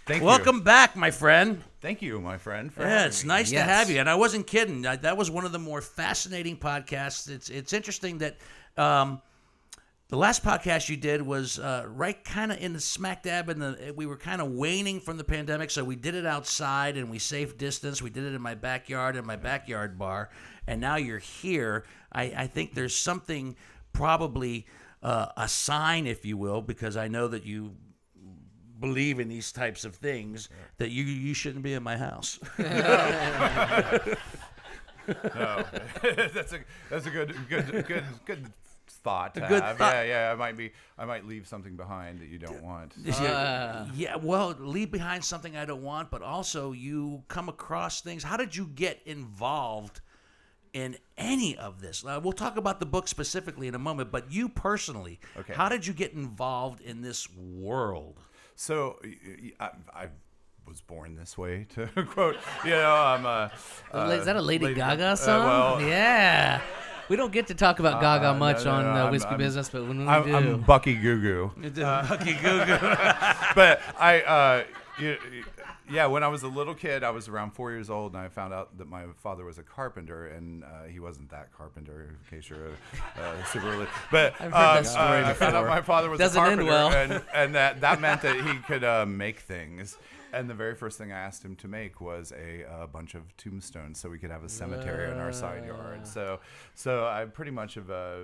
Thank you. Welcome back, my friend. You. Thank you, my friend. For Yeah, it's me. nice to have you. And I wasn't kidding. I, that was one of the more fascinating podcasts. It's it's interesting that um, the last podcast you did was uh, right kind of in the smack dab in the. We were kind of waning from the pandemic, so we did it outside and we safe distance. We did it in my backyard in my backyard bar, and now you're here. I, I think there's something probably uh, a sign, if you will, because I know that you believe in these types of things that you you shouldn't be in my house. No, that's a that's a good good good good thought to good have. thought. Yeah, yeah. I might be I might leave something behind that you don't want. Yeah, yeah, well, leave behind something I don't want, but also you come across things. How did you get involved in any of this? Uh, we'll talk about the book specifically in a moment, but you personally, Okay. how did you get involved in this world? So I was born this way, to quote. You know, I'm. Uh, uh, Is that a Lady, Gaga uh, song? well, yeah. We don't get to talk about Gaga Uh, much no, on no, uh, Whiskey I'm- Business, but when we I'm, do, I'm Bucky Goo Goo. Lucky Goo Goo. but I, uh, y- y- yeah, when I was a little kid, I was around four years old, and I found out that my father was a carpenter, and uh, he wasn't that carpenter. In case you're a, uh, super religious, but I've heard uh, that story uh, I found out my father was Doesn't a end carpenter, well. and, and that that meant that he could uh, make things. And the very first thing I asked him to make was a, uh bunch of tombstones, so we could have a cemetery in our side yard. So, so I pretty much have. Uh,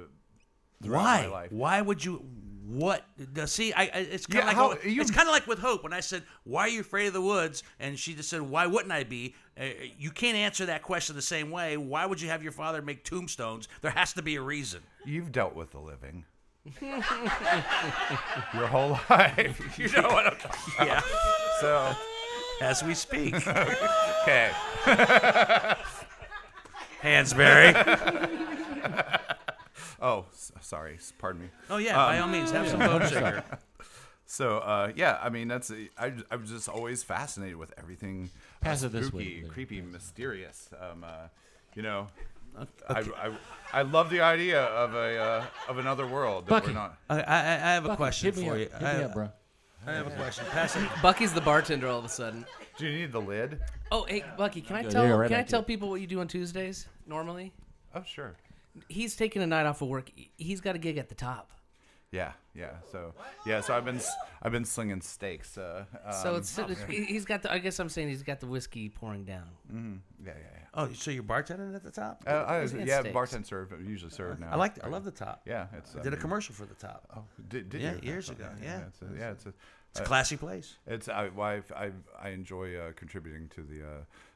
Why? Why would you? What? the- See, I, I it's kind Yeah, of how- like you- it's kind of like with Hope when I said, "Why are you afraid of the woods?" and she just said, "Why wouldn't I be?" Uh, you can't answer that question the same way. Why would you have your father make tombstones? There has to be a reason. You've dealt with the living. Your whole life. You know what I'm talking about. Yeah, So, as we speak, okay. Hansberry. Oh, s- sorry. s- Pardon me. Oh yeah, by all means, have some Bone Shaker. So, uh, yeah, I mean, that's a- I, I was just always fascinated with everything uh, Pass it this way, spooky, please. creepy, mysterious. Um, uh, you know, I, I, I love the idea of a uh, of another world that Bucky. we're not. I, I, I have a Bucky, question hit me for up. you. Hit me I, up, bro. I have a question. Pass it. Bucky's the bartender all of a sudden. Do you need the lid? Oh, hey, Bucky, can I Go tell there, right can I back tell it. people what you do on Tuesdays normally? Oh, sure. He's taking a night off of work. He's got a gig at the top. Yeah, yeah. So, yeah. So I've been s- I've been slinging steaks. Uh, So um, it's, it's he- he's got the. I guess I'm saying he's got the whiskey pouring down. Mm-hmm. Yeah, yeah, yeah. Oh, so you're bartending at the top? Uh, I, yeah, steaks. bartend serve usually served now. I like. I love the top. Yeah, it's. I I did a commercial for the top. Oh, did, did Yeah, you? years ago, yeah. it's a, yeah, it's a. It's a classy place. It's I, why I, I enjoy uh, contributing to the uh,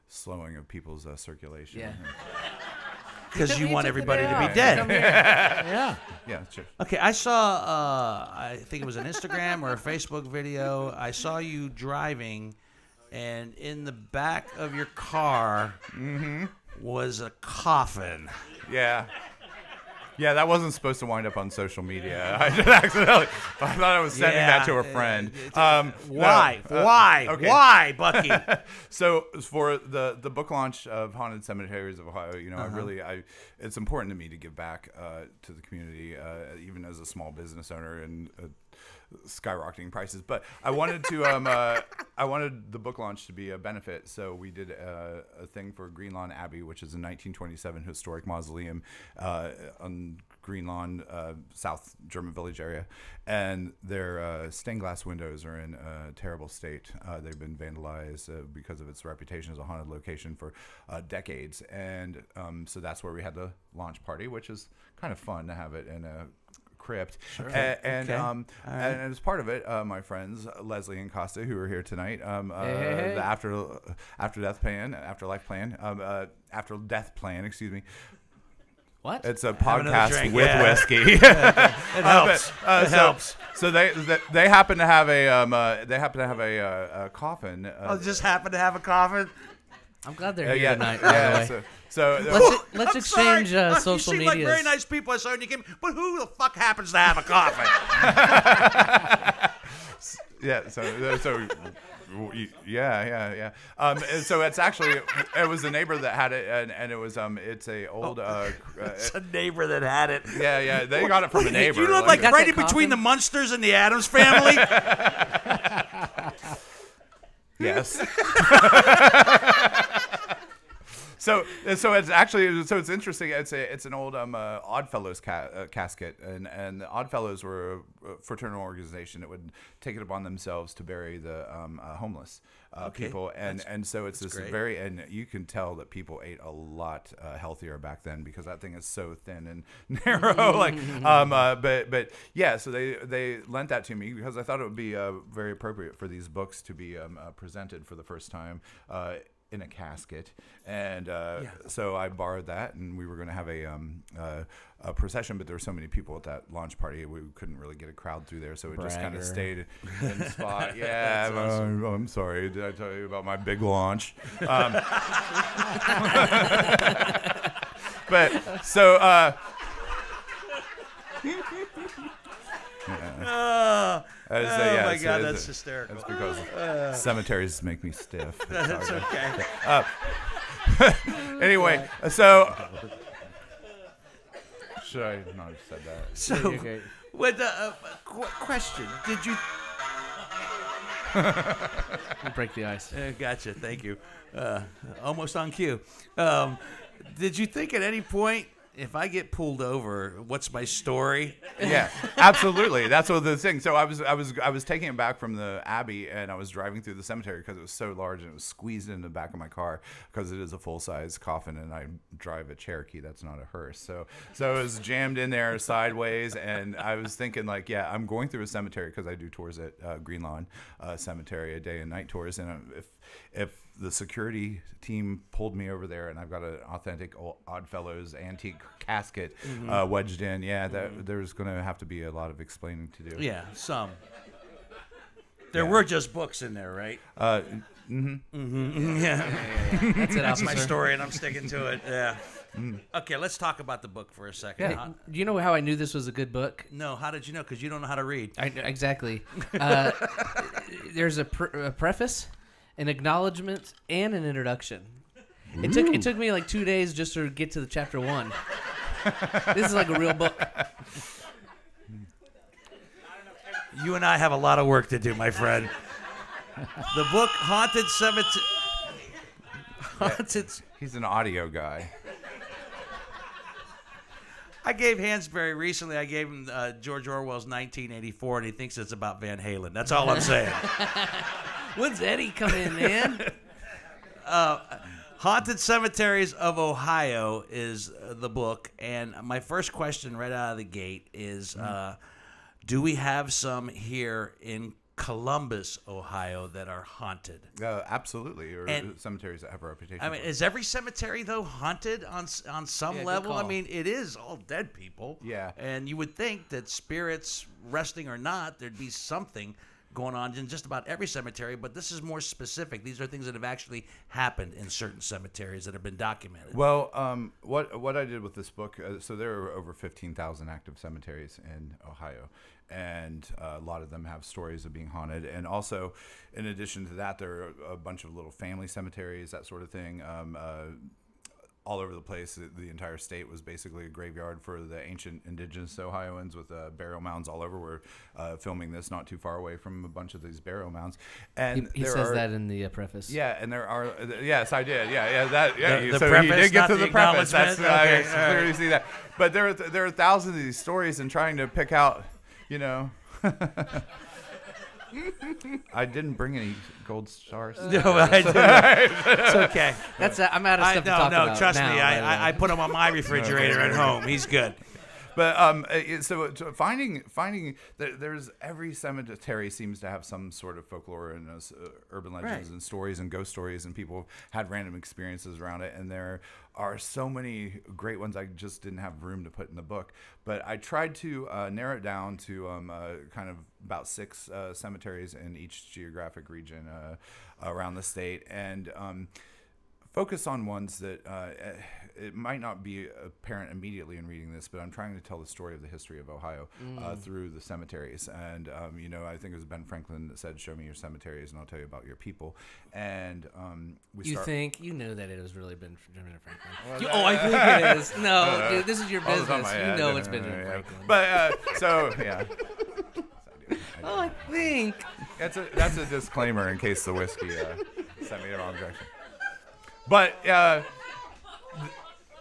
slowing of people's uh, circulation. Yeah. Because you want everybody to be dead. Yeah. yeah, sure. Okay, I saw. Uh, I think it was an Instagram or a Facebook video. I saw you driving, and in the back of your car was a coffin. Yeah. Yeah, that wasn't supposed to wind up on social media. I just accidentally. I thought I was sending that to a friend. Um, Why? no, uh, Why? okay. Why, Bucky? so for the the book launch of haunted cemeteries of ohio you know Uh-huh. i really i it's important to me to give back uh, to the community uh, even as a small business owner and uh, skyrocketing prices but i wanted to um uh, i wanted the book launch to be a benefit so we did a, a thing for green lawn abbey which is a 1927 historic mausoleum uh, on green lawn uh, south german village area and their uh, stained glass windows are in a terrible state. Uh, they've been vandalized uh, because of its reputation as a haunted location for uh, decades and um, so that's where we had the launch party which is kind of fun to have it in a crypt A- and, Okay. um, All right. and as part of it uh, my friends uh, leslie and costa who are here tonight um, uh, Hey, hey, hey. the after after death plan afterlife plan um, uh, after death plan excuse me What? it's a podcast with yeah. whiskey It uh, helps. but, uh, it so, helps. So they, they they happen to have a um uh, they happen to have a, uh, a coffin. Uh, Oh, just happen to have a coffin. I'm glad they're uh, here yeah, tonight. By yeah. way. So, so Let's, let's I'm exchange sorry. uh, you social seem media. like very nice people. I saw when you came, but who the fuck happens to have a coffin? yeah. So so yeah yeah yeah. Um, and so it's actually it was a neighbor that had it, and, and it was um it's a old uh, uh it's a neighbor that had it. yeah yeah they got it from a neighbor. Do you look like, Got right in between the Munsters and the Addams family? Yes. So so it's actually so it's interesting. It's a it's an old um uh, Oddfellows ca- uh, casket, and and the Oddfellows were a fraternal organization that would take it upon themselves to bury the um, uh, homeless uh, Okay. people, and and so it's this great. very and you can tell that people ate a lot uh, healthier back then because that thing is so thin and narrow. like um uh, but but yeah, so they they lent that to me because I thought it would be uh, very appropriate for these books to be um, uh, presented for the first time. In a casket, and uh, so I borrowed that, and we were going to have a um, uh, a procession, but there were so many people at that launch party, we couldn't really get a crowd through there, so it just kind of stayed in the spot. Yeah, I'm, I'm sorry. Did I tell you about my big launch? Um, but so uh, Oh, as, uh, oh yeah, my God, it's- that's hysterical. That's because cemeteries make me stiff. That's okay. anyway, so should I not have said that? So, You're with a uh, qu- question, did you? Break the ice. Uh, gotcha. Thank you. Uh, almost on cue. Um, did you think at any point, if I get pulled over, what's my story? yeah, absolutely. That's what the thing. So I was, I was, I was taking it back from the Abbey, and I was driving through the cemetery because it was so large and it was squeezed in the back of my car because it is a full size coffin, and I drive a Cherokee. That's not a hearse. So, so it was jammed in there sideways, and I was thinking like, yeah, I'm going through a cemetery because I do tours at uh, Green Lawn uh, Cemetery, a day and night tours, and uh, if if the security team pulled me over there and I've got an authentic old Oddfellows antique casket uh, wedged in. Yeah, that, there's going to have to be a lot of explaining to do. Yeah, some. There Yeah. were just books in there, right? Uh, Yeah, That's it, that's my story, and I'm sticking to it. Yeah. Okay, let's talk about the book for a second. Yeah. Do you know how I knew this was a good book? no, how did you know? Because you don't know how to read. I, exactly. Uh, there's a, pre- a preface, an acknowledgement, and an introduction. It took it took me like two days just to get to the chapter one. this is like a real book. You and I have a lot of work to do, my friend. the book Haunted Cemetery. Haunted. he's an audio guy. I gave Hansberry recently. I gave him uh, George Orwell's 1984, and he thinks it's about Van Halen. That's all I'm saying. When's Eddie come in, man? Haunted Cemeteries of Ohio is uh, the book, and my first question right out of the gate is: uh, Do we have some here in Columbus, Ohio, that are haunted? Uh, absolutely, or And- cemeteries that have a reputation. I mean, for it. is every cemetery though haunted on s- on some Yeah, good level? I call. mean, it is all dead people. Yeah. and you would think that spirits, resting or not, there'd be something going on in just about every cemetery. But this is more specific. These are things that have actually happened in certain cemeteries that have been documented. Well, um, what what I did with this book, uh, so there are over fifteen thousand active cemeteries in Ohio, and uh, a lot of them have stories of being haunted. And also, in addition to that, there are a bunch of little family cemeteries, that sort of thing. Um, uh, all over the place, the, the entire state was basically a graveyard for the ancient indigenous Ohioans with uh, burial mounds all over. We're uh, filming this not too far away from a bunch of these burial mounds, and he there says are- that in the uh, preface. yeah, and there are. uh, Yes, I did. Yeah, yeah. That. Yeah. The- the so preface, you did get to the the preface. That's. acknowledgement? I Okay, can clearly see that. But there, are there are thousands of these stories, and trying to pick out, you know. I didn't bring any gold stars. No, I didn't. it's okay. That's uh, I'm out of I, stuff to no, talk no, about trust now, me. by I, the way. I, I put him on my refrigerator at home. He's good. But um, uh, so finding finding there, there's every cemetery seems to have some sort of folklore and uh, uh, urban legends Right. and stories and ghost stories, and people had random experiences around it. And there are so many great ones I just didn't have room to put in the book. But I tried to uh, narrow it down to um, uh, kind of about six uh, cemeteries in each geographic region uh, around the state, and um, focus on ones that uh, eh, it might not be apparent immediately in reading this, but I'm trying to tell the story of the history of Ohio uh, through the cemeteries. And um, you know, I think it was Ben Franklin that said, "Show me your cemeteries, and I'll tell you about your people." And um, we You start. think you know that it was really Ben Benjamin Franklin? Well, You- oh, I think it is. No, dude, this is your business. You know it's Benjamin. Franklin. But uh, so yeah. oh, I think. That's a that's a disclaimer in case the whiskey uh, sent me the wrong direction. But uh, th-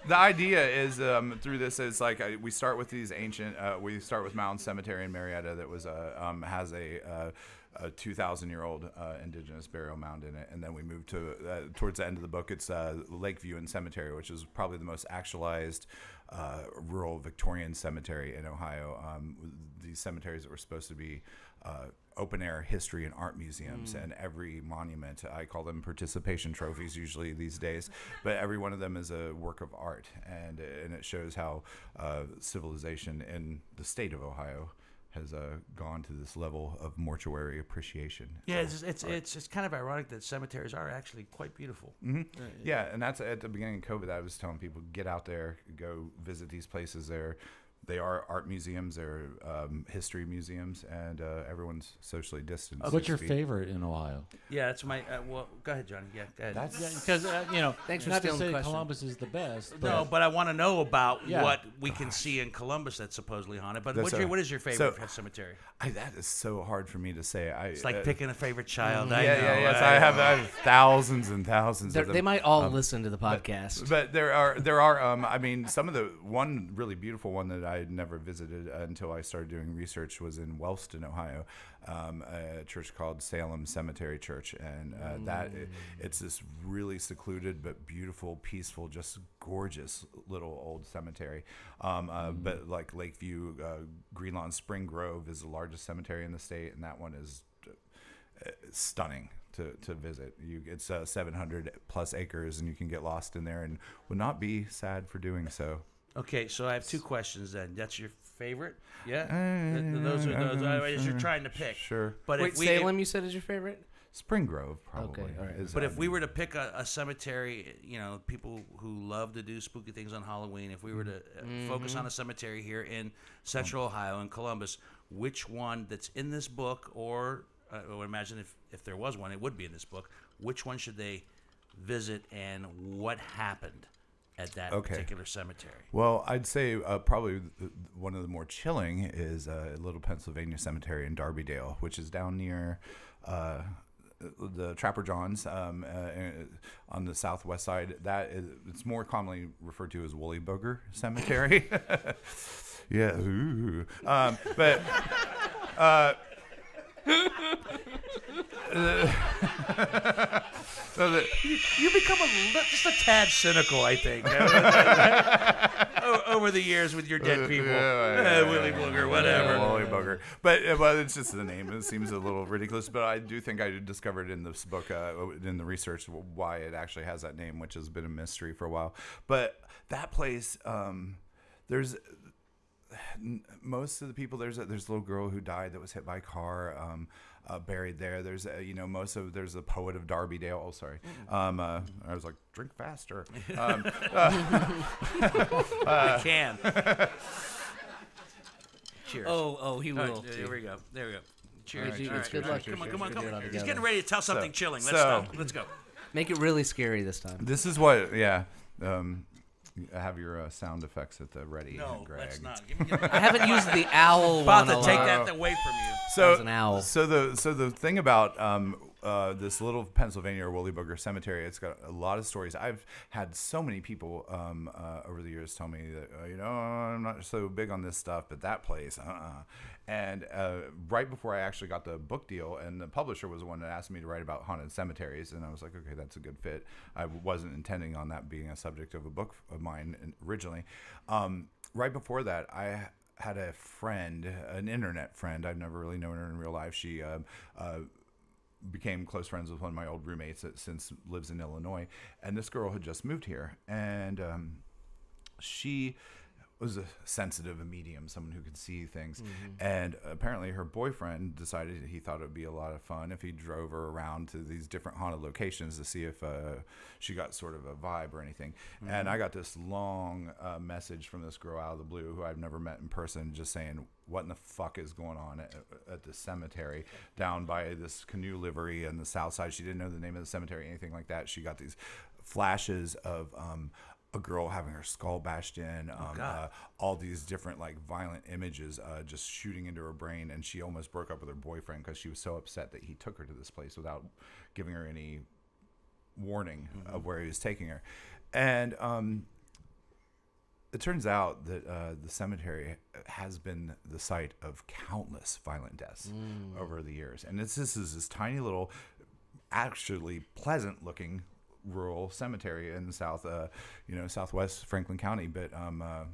the idea is um, through this is like uh, we start with these ancient. Uh, we start with Mound Cemetery in Marietta that was uh, um, has a. Uh, a 2,000 year old indigenous burial mound in it. And then we move to, towards the end of the book, it's Lakeview and Cemetery, which is probably the most actualized rural Victorian cemetery in Ohio. Um, these cemeteries that were supposed to be open air history and art museums, and every monument, I call them participation trophies usually these days, but every one of them is a work of art, and, and it shows how uh, civilization in the state of Ohio has uh, gone to this level of mortuary appreciation. Yeah, it's it's, it's it's kind of ironic that cemeteries are actually quite beautiful. hmm Yeah, and that's at the beginning of COVID. I was telling people get out there, go visit these places. They're they are art museums, they're um, history museums, and uh, everyone's socially distanced. What's your feet. favorite in Ohio? Yeah, that's my. Uh, well, go ahead, Johnny. Yeah, go ahead. That's Yeah, because uh, you know, Thanks for not to stealing the say question. Columbus is the best. no, but I want to know about Yeah. what we can see in Columbus that's supposedly haunted. But That's what's your, what is your favorite so- cemetery? I, that is so hard for me to say. I, It's like uh, picking a favorite child. Yeah, I know. yeah, yes. I I have. I have thousands and thousands They're- of them. they might all Um, listen to the podcast. But there are there are um I mean some of the one really beautiful one that I had never visited until I started doing research was in Wellston, Ohio, um, a church called Salem Cemetery Church, and uh, that Mm. it's this really secluded but beautiful, peaceful, just gorgeous little old cemetery. Um, uh, Mm. But like Lakeview, uh, Greenlawn Spring Grove is the largest cemetery in the state, and that one is uh, stunning to, to visit. You it's uh, 700 plus acres, and you can get lost in there, and would not be sad for doing so. Okay, so I have two questions then. That's your favorite? Yeah. Uh, Th- th- those are those. uh, as you're trying to pick. Sure, But Wait, if we, Salem, you said is your favorite? Spring Grove probably. all right. is, But if we were to pick a, a cemetery, you know, people who love to do spooky things on Halloween, if we were to uh, focus Mm-hmm. on a cemetery here in Central Ohio in Columbus, which one that's in this book, or uh, I would imagine if, if there was one, it would be in this book, which one should they visit and what happened at that Okay. particular cemetery? Well, I'd say uh, probably one of the more chilling is uh, Little Pennsylvania Cemetery in Darbydale, which is down near uh, the Trapper Johns um, uh, uh, on the southwest side. That is, it's more commonly referred to as Woolly Booger Cemetery. yeah. Um, but. Uh, so the, You become a just a tad cynical, I think, over the years with your dead people. Yeah, Eh, Willy Booger, whatever. Yeah, Wally Booger. But uh, well, it's just the name. It seems a little ridiculous, but I do think I discovered in this book, uh, in the research, why it actually has that name, which has been a mystery for a while. But that place, um, there's most of the people there's a, there's a little girl who died that was hit by a car um, uh, buried there there's a, you know most of there's a poet of Darbydale oh sorry um, uh, I was like drink faster um, I can. Cheers. Oh, oh, he will. right, there we go. There we go. Cheers. Cheers. All right, Good luck. Come on, come on, come on. He's getting ready to tell something chilling. Let's so- stop. Let's go. Make it really scary this time. this is what yeah um, have your uh, sound effects at the ready No, Greg. let's not. Give me, give me, I haven't used the owl about one to a take that away from you. so As an owl. So the so the thing about um, uh, this little Pennsylvania or Woolly Booger Cemetery, it's got a lot of stories. I've had so many people um, uh, over the years tell me that uh, you know I'm not so big on this stuff, but that place, uh-uh. And uh, right before I actually got the book deal, and the publisher was the one that asked me to write about haunted cemeteries, and I was like, okay, that's a good fit. I wasn't intending on that being a subject of a book of mine originally. Um, right before that, I had a friend, an internet friend. I've never really known her in real life. She um, uh, became close friends with one of my old roommates that since lives in Illinois, and this girl had just moved here, and um, she was a sensitive, a medium, someone who could see things. And apparently, her boyfriend decided he thought it would be a lot of fun if he drove her around to these different haunted locations to see if uh, she got sort of a vibe or anything. And I got this long uh, message from this girl out of the blue who I've never met in person, just saying, "What in the fuck is going on at, at the cemetery down by this canoe livery on the south side?" She didn't know the name of the cemetery, anything like that. She got these flashes of. Um, a girl having her skull bashed in, um, uh, all these different like violent images uh, just shooting into her brain, and she almost broke up with her boyfriend because she was so upset that he took her to this place without giving her any warning of where he was taking her. And um, it turns out that uh, the cemetery has been the site of countless violent deaths over the years, and it's, this is this tiny little, actually pleasant looking rural cemetery in the south, uh, you know, southwest Franklin County. But um, uh,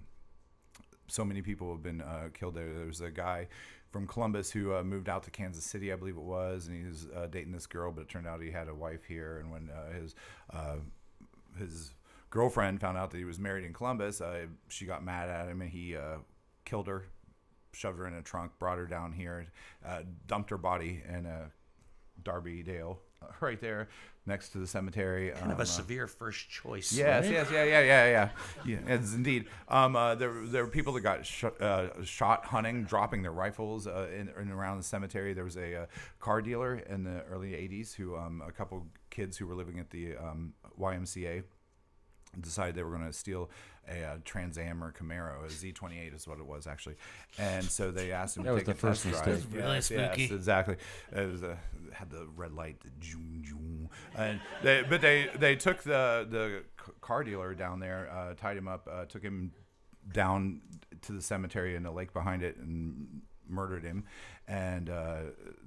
so many people have been uh, killed there. There was a guy from Columbus who uh, moved out to Kansas City, I believe it was, and he was uh, dating this girl, but it turned out he had a wife here. And when uh, his uh, his girlfriend found out that he was married in Columbus, uh, she got mad at him and he uh, killed her, shoved her in a trunk, brought her down here, uh, dumped her body in a Darby Dale, uh, right there next to the cemetery. Kind of Um, a uh, severe first choice. Yes, right? yes, yeah, yeah, yeah, yeah. yeah it's indeed. Um, uh, there, there were people that got sh- uh, shot hunting, dropping their rifles uh, in, in around the cemetery. There was a uh, car dealer in the early '80s who, um, a couple kids who were living at the um, YMCA, decided they were going to steal a uh, Trans Am or Camaro, a Z28 is what it was actually, and so they asked him That to take the a first test drive. mistake. Really Yes, spooky. Yes, exactly. It was a, had the red light, the zoom, zoom. and they, but they they took the the car dealer down there, uh, tied him up, uh, took him down to the cemetery and the lake behind it, and murdered him. And uh,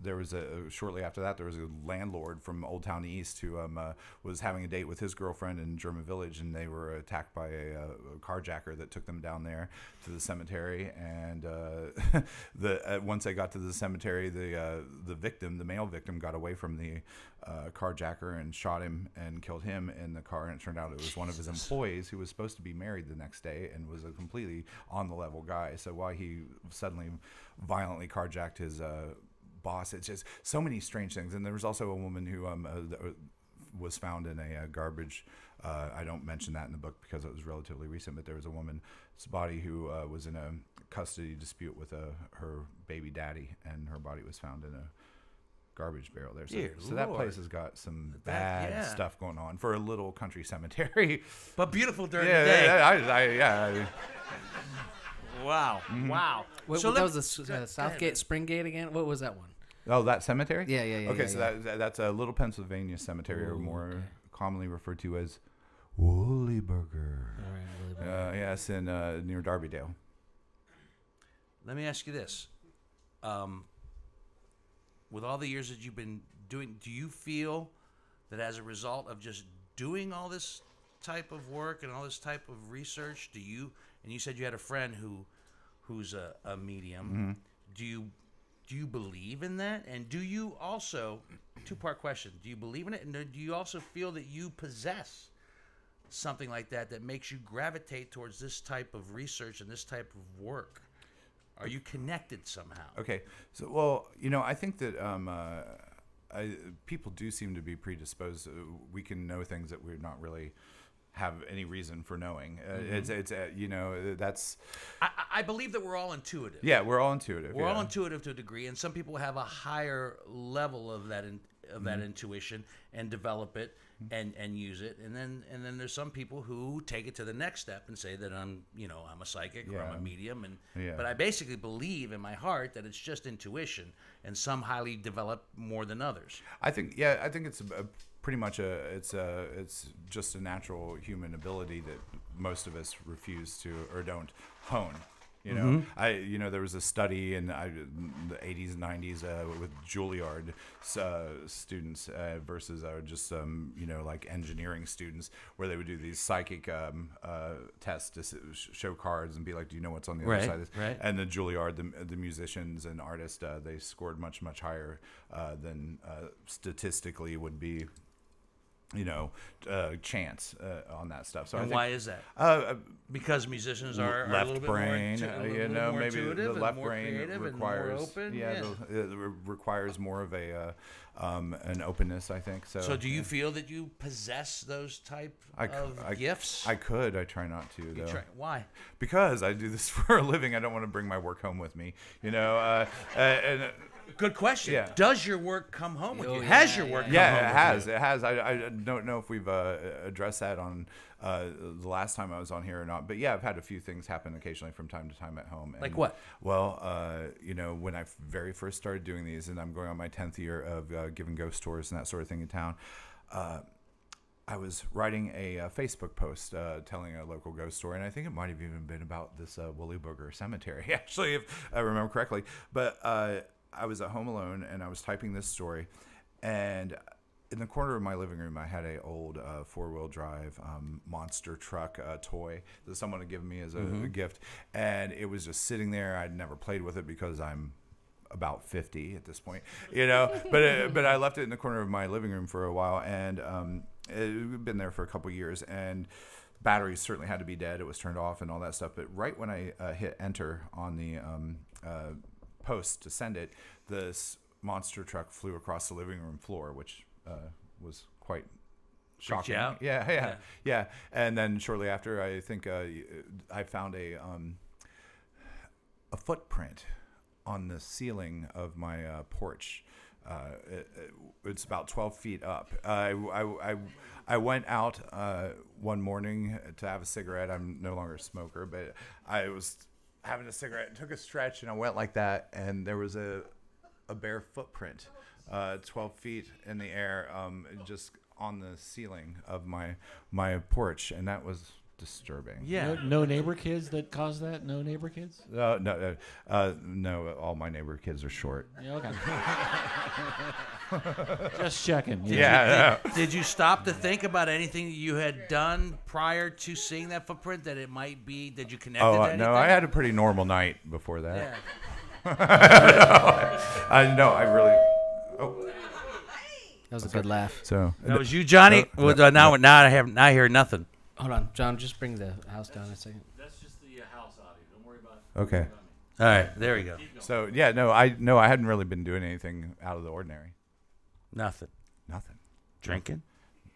there was a shortly after that, there was a landlord from Old Town East who um, uh, was having a date with his girlfriend in German Village, and they were attacked by a, uh, a carjacker that took them down there to the cemetery. And uh, the uh, once they got to the cemetery, the uh, the victim, the male victim, got away from the uh, carjacker and shot him and killed him in the car. And it turned out it was one of his employees who was supposed to be married the next day and was a completely on the level guy. So why he suddenly violently carjacked his uh, boss, it's just so many strange things. And there was also a woman who um, uh, was found in a uh, garbage. Uh, I don't mention that in the book because it was relatively recent, but there was a woman's body who uh, was in a custody dispute with uh, her baby daddy, and her body was found in a garbage barrel there. So, so that place has got some That- bad yeah. stuff going on for a little country cemetery. But beautiful during yeah, the day. yeah, I, I, yeah. Wow. Mm-hmm. Wow. What, So that was me- the s- go uh. Southgate Springgate again. What was that one? Oh, that cemetery? Yeah, yeah, yeah. Okay, yeah, so yeah. That, that that's a Little Pennsylvania cemetery, or more okay. commonly referred to as Woolly Burger. All right, really Uh, yes, in uh, near Darbydale. Let me ask you this: um, with all the years that you've been doing, do you feel that as a result of just doing all this type of work and all this type of research, do you? And you said you had a friend who, who's a, a medium. Do you? Do you believe in that? And do you also, two part question, do you believe in it? And do you also feel that you possess something like that that makes you gravitate towards this type of research and this type of work? Are you connected somehow? Okay, so well, you know, I think that um, uh, I, people do seem to be predisposed. Uh, we can know things that we're not really have any reason for knowing. Uh, It's it's uh, you know that's I, I- believe that we're all intuitive. yeah, we're all intuitive. We're yeah. all intuitive to a degree, and some people have a higher level of that in, of that intuition and develop it and and use it. And then and then there's some people who take it to the next step and say that I'm you know I'm a psychic or I'm a medium. And Yeah. but I basically believe in my heart that it's just intuition, and some highly develop more than others. I think yeah, I think it's a, pretty much a it's a it's just a natural human ability that most of us refuse to or don't hone. You know, Mm-hmm. I you know there was a study in I, the 80s and 90s uh, with Juilliard uh, students uh, versus uh, just um, you know like engineering students where they would do these psychic um, uh, tests to show cards and be like, do you know what's on the Right, other side? of this? right. And the Juilliard, the, the musicians and artists, uh, they scored much, much higher uh, than uh, statistically would be, you know, uh, chance uh, on that stuff. So and think, why is that? uh, Because musicians are, are a left brain, more, uh, little you know, more maybe the left brain requires, and more open. yeah, the- it requires more of a uh, um, an openness, I think. So, So, do you yeah. feel that you possess those type I of I- gifts? I could. I try not to You though. try- why? because I do this for a living. I don't want to bring my work home with me. You know, uh, uh, and uh, Good question. Yeah. Does your work come home with Oh, you? yeah, Has your work yeah. come home yeah, it with has. you? It has. I, I don't know if we've uh, addressed that on uh, the last time I was on here or not. But yeah, I've had a few things happen occasionally from time to time at home. And, Like what? Well, uh, you know, when I very first started doing these, and I'm going on my tenth year of uh, giving ghost tours and that sort of thing in town. Uh, I was writing a, uh Facebook post uh, telling a local ghost story, and I think it might have even been about this uh, Woolly Booger Cemetery, actually, if I remember correctly. But uh, I was at home alone, and I was typing this story, and in the corner of my living room, I had a old uh, four wheel drive um, monster truck uh, toy that someone had given me as a, a gift, and it was just sitting there. I'd never played with it because I'm about 50 at this point, you know, but, uh, but I left it in the corner of my living room for a while. And, um, it had been there for a couple years, and batteries certainly had to be dead. It was turned off and all that stuff. But right when I uh, hit enter on the um, uh, post to send it, this monster truck flew across the living room floor, which uh, was quite shocking. Yeah, yeah, Yeah. yeah, And then shortly after, I think uh, I found a um, a footprint on the ceiling of my uh, porch. Uh, it, it- it's about 12 feet up. I, I, I, I went out uh, one morning to have a cigarette. I'm no longer a smoker, but I was having a cigarette, and took a stretch, and I went like that, and there was a, a bare footprint, uh, 12 feet in the air, um, just on the ceiling of my my porch, and that was disturbing. Yeah. No, no neighbor kids that caused that. No neighbor kids. Uh, no, uh, uh, no. All my neighbor kids are short. Yeah, okay. Just checking. you know. Yeah. Did you stop to think about anything you had done prior to seeing that footprint that it might be? Did you connect it Oh to uh, anything? no, I had a pretty normal night before that. Yeah. I know. I really. Oh, That was a good laugh. so That was you, Johnny. No, Well, no, uh, now, now I have. Now I hear nothing. Hold on, John. Just bring the house down a second. That's just the uh, house audio. Don't worry about. it. okay. All right, there we go. So yeah, no, I no, I hadn't really been doing anything out of the ordinary. Nothing. Nothing. Drinking.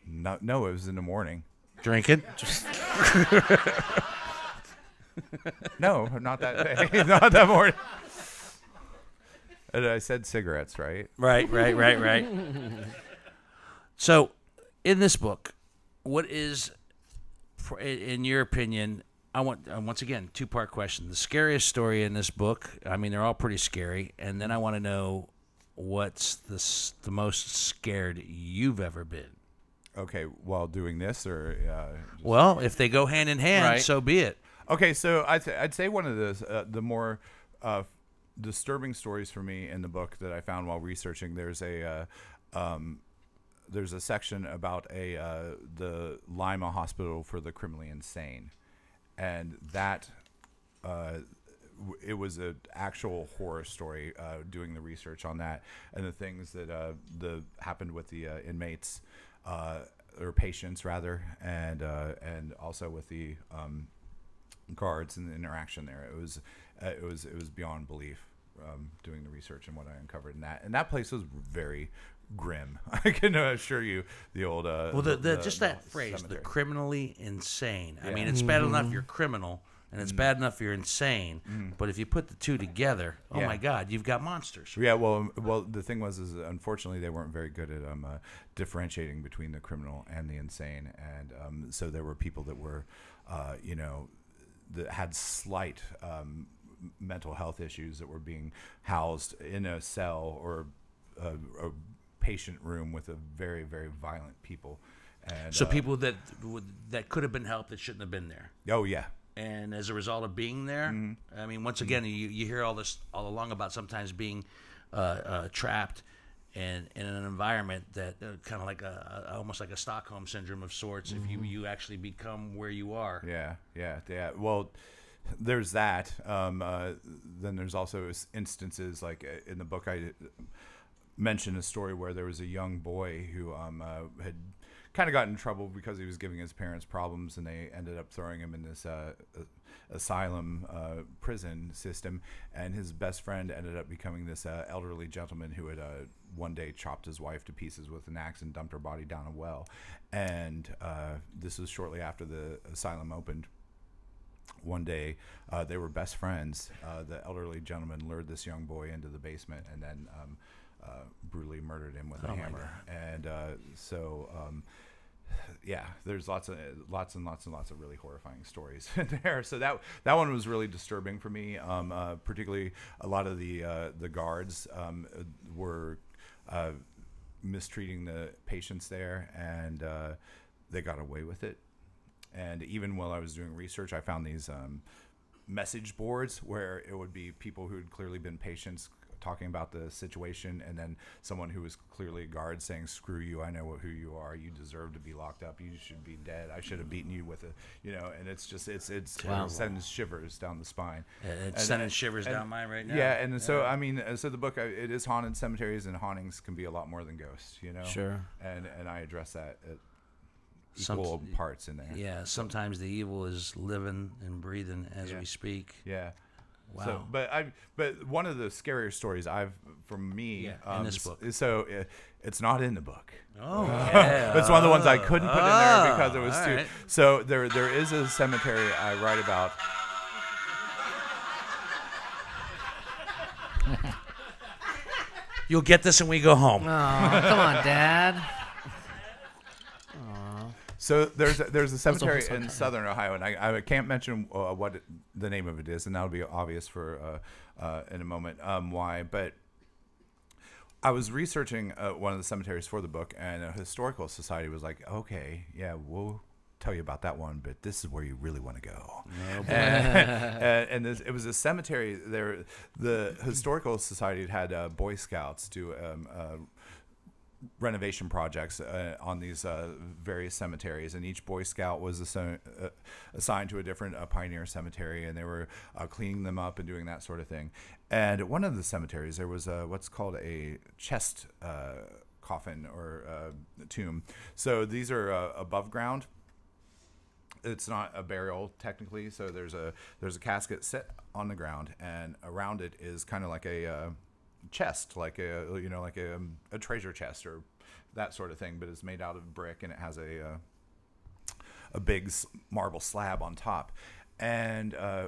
No, no, it was in the morning. Drinking. No, not that day. not that morning. And I said cigarettes, right? Right, right, right, right. so, in this book, what is, for- in in your opinion, I want uh, once again two part question. The scariest story in this book. I mean, they're all pretty scary, and then I want to know what's the the most scared you've ever been. Okay, while doing this, or uh, just- Well, if they go hand in hand, Right. so be it. Okay, so I'd, say- I'd say one of the uh, the more uh, disturbing stories for me in the book that I found while researching. There's a uh, um, there's a section about a uh, the Lima Hospital for the Criminally Insane, and that uh, w- it was an actual horror story. Uh, doing the research on that and the things that uh, the happened with the uh, inmates uh, or patients rather, and uh, and also with the um, guards and the interaction there. It was uh, it was it was beyond belief. Um, doing the research and what I uncovered in that, and that place was very grim. I can assure you, the old uh, Well, the, the, just the that phrase, the criminally insane. I mean, it's bad enough you're criminal, and it's bad enough you're insane. But if you put the two together, oh Yeah. my God, you've got monsters. Yeah, well, um, well, the thing was, is unfortunately they weren't very good at um, uh, differentiating between the criminal and the insane, and um, so there were people that were, uh, you know, that had slight um, mental health issues that were being housed in a cell or a, a patient room with a very, very violent people. And So uh, people that would, that could have been helped that shouldn't have been there. oh yeah, and as a result of being there, Mm-hmm. I mean, once again, you, you hear all this all along about sometimes being uh, uh, trapped and in an environment that uh, kind of like a, a almost like a Stockholm syndrome of sorts. If you you actually become where you are, Mm-hmm. Yeah, yeah, yeah. Well, there's that. Um, uh, then there's also instances like uh, in the book I mentioned a story where there was a young boy who um, uh, had kind of got in trouble because he was giving his parents problems, and they ended up throwing him in this uh, uh, asylum uh, prison system. And his best friend ended up becoming this uh, elderly gentleman who had uh, one day chopped his wife to pieces with an axe and dumped her body down a well. And uh, this was shortly after the asylum opened one day uh, they were best friends. Uh, the elderly gentleman lured this young boy into the basement and then um, uh, brutally murdered him with a Oh my hammer. And uh, so, um, yeah, there's lots of lots and lots and lots of really horrifying stories in there. So that that one was really disturbing for me. Um, uh, particularly, a lot of the uh, the guards um, were. Uh, mistreating the patients there and uh, they got away with it and even while I was doing research, I found these um, message boards where it would be people who had clearly been patients talking about the situation, and then someone who was clearly a guard saying, "Screw you! I know who you are. You deserve to be locked up. You should be dead. I should have beaten you with a, you know." And it's just it's it's Wow. it sends shivers down the spine. Uh, it's sending shivers and- down mine right now. Yeah, and so I mean, uh, so the book uh, it is haunted cemeteries, and hauntings can be a lot more than ghosts, you know. Sure. And and I address that at Some- equal parts in there. Yeah, sometimes the evil is living and breathing as Yeah. we speak. Yeah. Wow. So, but I, but one of the scarier stories I've from me Yeah, um, in this s- book. So uh, it's not in the book. Oh, yeah. It's one of the ones I couldn't put in there because it was too. right. So there, there is a cemetery I write about. You'll get this when we go home. Oh, come on, Dad. So there's a, there's a cemetery in southern Ohio, and I, I can't mention uh, what it, the name of it is, and that'll be obvious for uh, uh, in a moment um, why. But I was researching uh, one of the cemeteries for the book, and a historical society was like, "Okay, yeah, we'll tell you about that one, but this is where you really want to go." and, and, and this, it was a cemetery. There, the historical society had had uh, Boy Scouts do. Um, uh, renovation projects uh, on these uh, various cemeteries, and each Boy Scout was uh, assigned to a different uh, pioneer cemetery, and they were uh, cleaning them up and doing that sort of thing. And at one of the cemeteries, there was uh, what's called a chest uh, coffin or tomb. So these are above ground it's not a burial technically so there's a there's a casket set on the ground and around it is kind of like a chest like a you know like a, um, a treasure chest or that sort of thing but it's made out of brick and it has a uh, a big marble slab on top. And uh,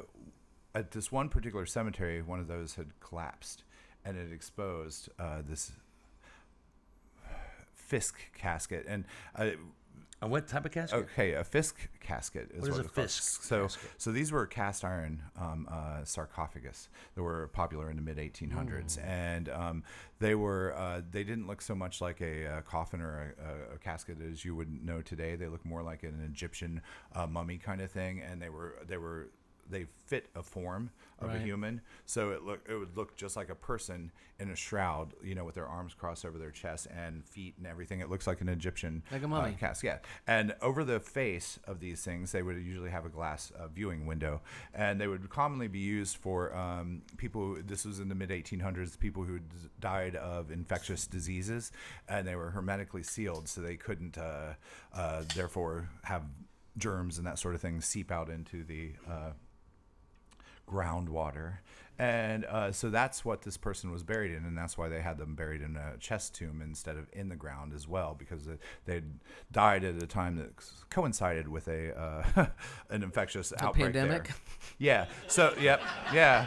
at this one particular cemetery one of those had collapsed and it exposed uh, this Fisk casket, and Uh, what type of casket? Okay, a Fisk casket is What is what a it's called. Fisk So, casket? so these were cast iron um, uh, sarcophagus that were popular in the mid 1800s, Mm. and um, they were uh, they didn't look so much like a, uh coffin or a, a, a casket as you would know today. They look more like an Egyptian uh, mummy kind of thing, and they were they were they fit a form of a human, so it look it would look just like a person in a shroud, you know, with their arms crossed over their chest and feet and everything. It looks like an Egyptian Like a uh, mummy. cast, yeah. And over the face of these things, they would usually have a glass uh, viewing window, and they would commonly be used for um, people. Who, this was in the mid 1800s. People who died of infectious diseases, and they were hermetically sealed, so they couldn't, uh, uh, therefore, have germs and that sort of thing seep out into the uh, groundwater. And uh, so that's what this person was buried in, and that's why they had them buried in a chest tomb instead of in the ground as well, because they- died at a time that coincided with a uh, an infectious outbreak. there. pandemic? Yeah. So, yep. Yeah.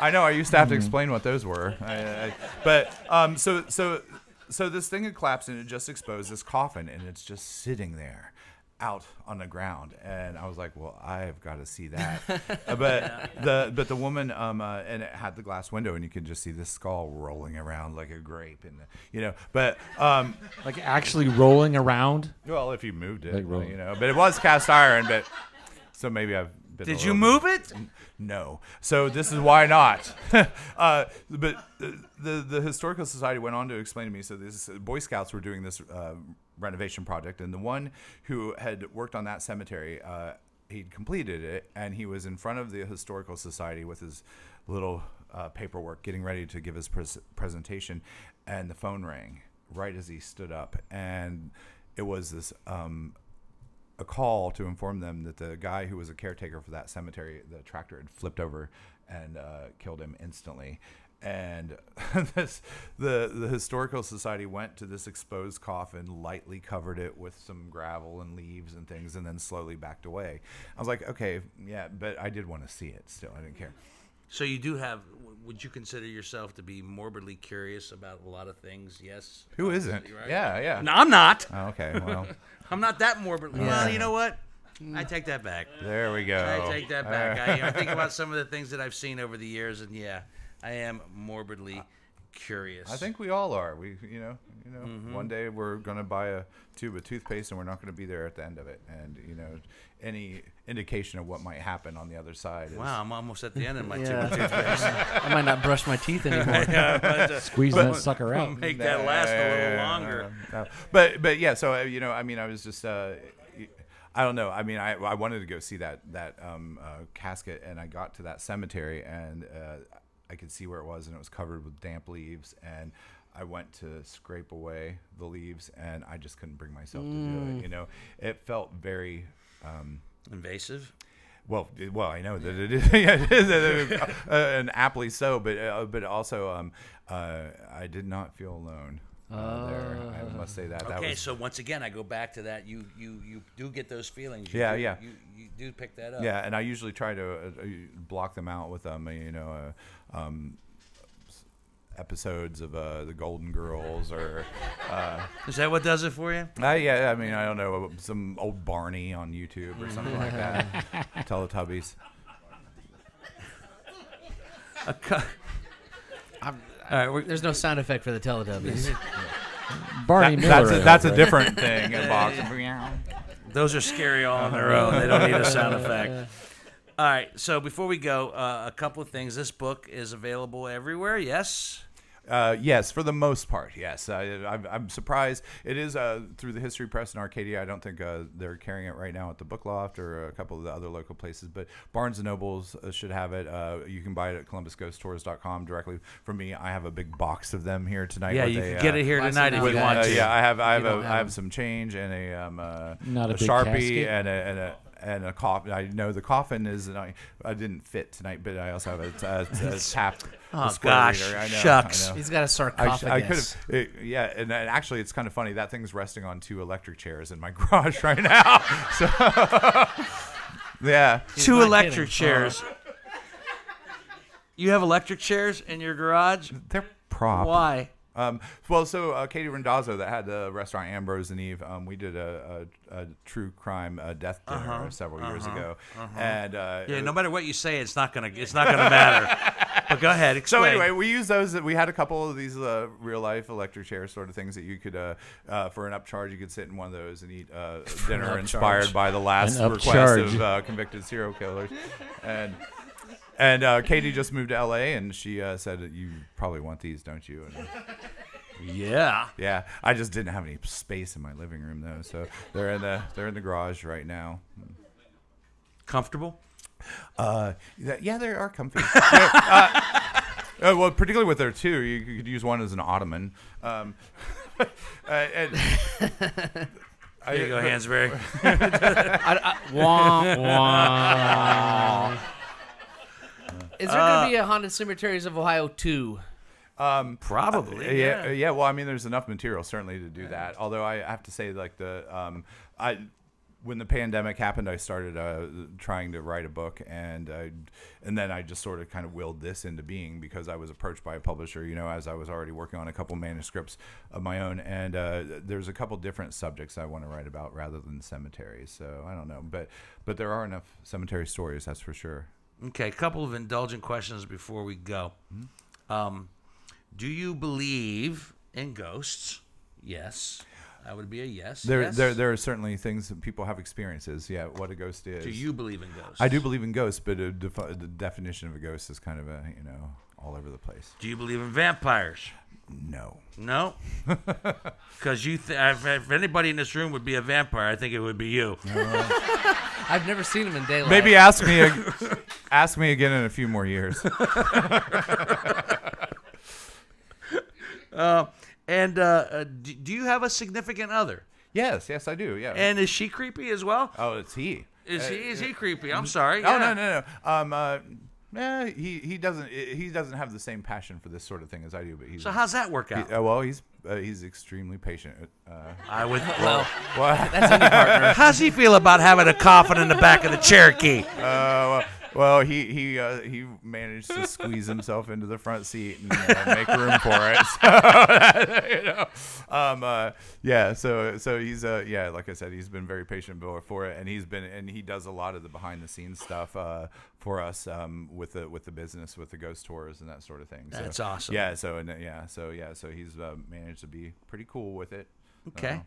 I know. I used to have to explain what those were. I, I, but um, so so so this thing had collapsed and it just exposed this coffin and it's just sitting there out on the ground and I was like, well, I've got to see that. Uh, but the but the woman um uh, and it had the glass window and you could just see the skull rolling around like a grape and you know. But um, Like actually rolling around. well, if you moved it, Like roll- you know. But it was cast iron. But so maybe I've. Been Did you little- move it? no. So this is why not. uh, but the, the the historical society went on to explain to me. So this Boy Scouts were doing this uh, renovation project, and the one who had worked on that cemetery, uh, he'd completed it, and he was in front of the historical society with his little uh, paperwork, getting ready to give his pres- presentation, and the phone rang right as he stood up, and it was this. Um, a call to inform them that the guy who was a caretaker for that cemetery, the tractor had flipped over and uh, killed him instantly. And this, the the historical society went to this exposed coffin, lightly covered it with some gravel and leaves and things, and then slowly backed away. I was like, okay, yeah, but I did want to see it. Still, I didn't care. So you do have. Would you consider yourself to be morbidly curious about a lot of things? Yes. Who isn't? Right. Yeah, yeah. No, I'm not. Oh, okay, well, I'm not that morbidly. Well, you know what? I take that back. there we go. I take that back. I, I think about some of the things that I've seen over the years, and yeah, I am morbidly curious. I think we all are. We, you know, you know, Mm-hmm. one day we're gonna buy a tube of toothpaste and we're not gonna be there at the end of it. And you know, any indication of what might happen on the other side. Is, Wow, I'm almost at the end of my Yeah. tube of toothpaste. I might not brush my teeth anymore. yeah, but, uh, Squeeze that sucker out. make that last a little longer. no, no. But but yeah, so uh, you know, I mean, I was just. Uh, I don't know. I mean, I, I wanted to go see that that um, uh, casket, and I got to that cemetery, and uh, I could see where it was, and it was covered with damp leaves, and I went to scrape away the leaves, and I just couldn't bring myself to do it. You know, it felt very. Um, Invasive. well, well, I know that it is, yeah, it is uh, uh, and aptly so, but uh, but also, um, uh, I did not feel alone uh, there. I must say that. that Okay, was, so once again, I go back to that. You you you do get those feelings. You Yeah, do- yeah. You, you do pick that up. yeah, and I usually try to uh, uh, block them out with um, you know, uh, um, episodes of uh, the Golden Girls or. Uh, Is that what does it for you? Uh, yeah, I mean, I don't know, some old Barney on YouTube or something like that. Teletubbies. A cu- All right, we're, There's no sound effect for the Teletubbies. Barney That- Miller. that's a, that's a different thing in boxing. those are scary all on their own. They don't need a sound effect. All right, so before we go, uh, a couple of things. This book is available everywhere. Yes. Uh, yes, for the most part, yes. I, I'm, I'm surprised. It is uh, through the History Press in Arcadia. I don't think uh, they're carrying it right now at the Book Loft or a couple of the other local places, but Barnes and Nobles uh, should have it. Uh, you can buy it at columbusghosttours.com directly from me. I have a big box of them here tonight. Yeah, you a, can get uh, it here tonight if you guys? want Uh, to. yeah, I have I have a, don't I have have some change and a um uh, Not a big sharpie casket? and a and a and a coffin. I know the coffin is I, I didn't fit tonight, but I also have a, a, a tap. Oh, square gosh, reader. I know, shucks. I know. he's got a sarcophagus. I could have, yeah, and, and actually, it's kind of funny. That thing's resting on two electric chairs in my garage right now. So, yeah, Two electric kidding. chairs. You have electric chairs in your garage? they're prop. Why? Um, well, so uh, Katie Rendazzo that had the restaurant Ambrose and Eve, um, we did a, a, a true crime uh, death dinner several years ago, and uh, Yeah, it no matter what you say, it's not gonna it's not gonna matter. But go ahead, So anyway, we used those. We had a couple of these uh, real life electric chair sort of things that you could, uh, uh, for an upcharge, you could sit in one of those and eat uh, dinner upcharge. inspired by the last request of uh, convicted serial killers. And and uh, Katie just moved to L.A. and she uh, said, "You probably want these, don't you?" And, yeah. yeah, I just didn't have any space in my living room though, so they're in the they're in the garage right now. Comfortable? Uh, yeah, they are comfy. Uh, uh, well, particularly with their two, you, you could use one as an ottoman. Um, uh, and, I, Here you go, Hansberry. Wah, wah. Is there going to be a Haunted Cemeteries of Ohio 2? Um, Probably. uh, yeah, yeah. yeah. Well, I mean, there's enough material certainly to do that. Although I have to say, like the um, I when the pandemic happened, I started uh, trying to write a book, and uh, and then I just sort of kind of willed this into being because I was approached by a publisher, you know, as I was already working on a couple manuscripts of my own, and uh, there's a couple different subjects I want to write about rather than cemeteries. So I don't know, but but there are enough cemetery stories, that's for sure. Okay, a couple of indulgent questions before we go. Um, do you believe in ghosts? Yes. That would be a yes. There, yes. there, there are certainly things that people have experiences. Yeah, what a ghost is. Do you believe in ghosts? I do believe in ghosts, but defi- the definition of a ghost is kind of a you know all over the place. Do you believe in vampires? No. No, because you. Th- if, if anybody in this room would be a vampire, I think it would be you. I've never seen him in daylight. Maybe ask me, ag- ask me again in a few more years. And uh, uh, do, do you have a significant other? yes, yes, I do. Yeah. And is she creepy as well? oh, it's he. Is Uh, he is he creepy? I'm sorry. Oh yeah. no, no, no. Um, uh, eh, he he doesn't he doesn't have the same passion for this sort of thing as I do. But he's So how's that work he- out? uh, well, he's uh, he's extremely patient. Uh, I would. Well, well, that's any partner. How's he feel about having a coffin in the back of the Cherokee? Uh, well, well, he he uh, he managed to squeeze himself into the front seat and uh, make room for it. So, you know, um, uh, yeah. So so he's uh, yeah, like I said, he's been very patient for for it, and he's been and he does a lot of the behind the scenes stuff uh, for us um, with the with the business, with the ghost tours and that sort of thing. So, That's awesome. Yeah. So and uh, yeah. So yeah. So he's uh, managed to be pretty cool with it. Okay.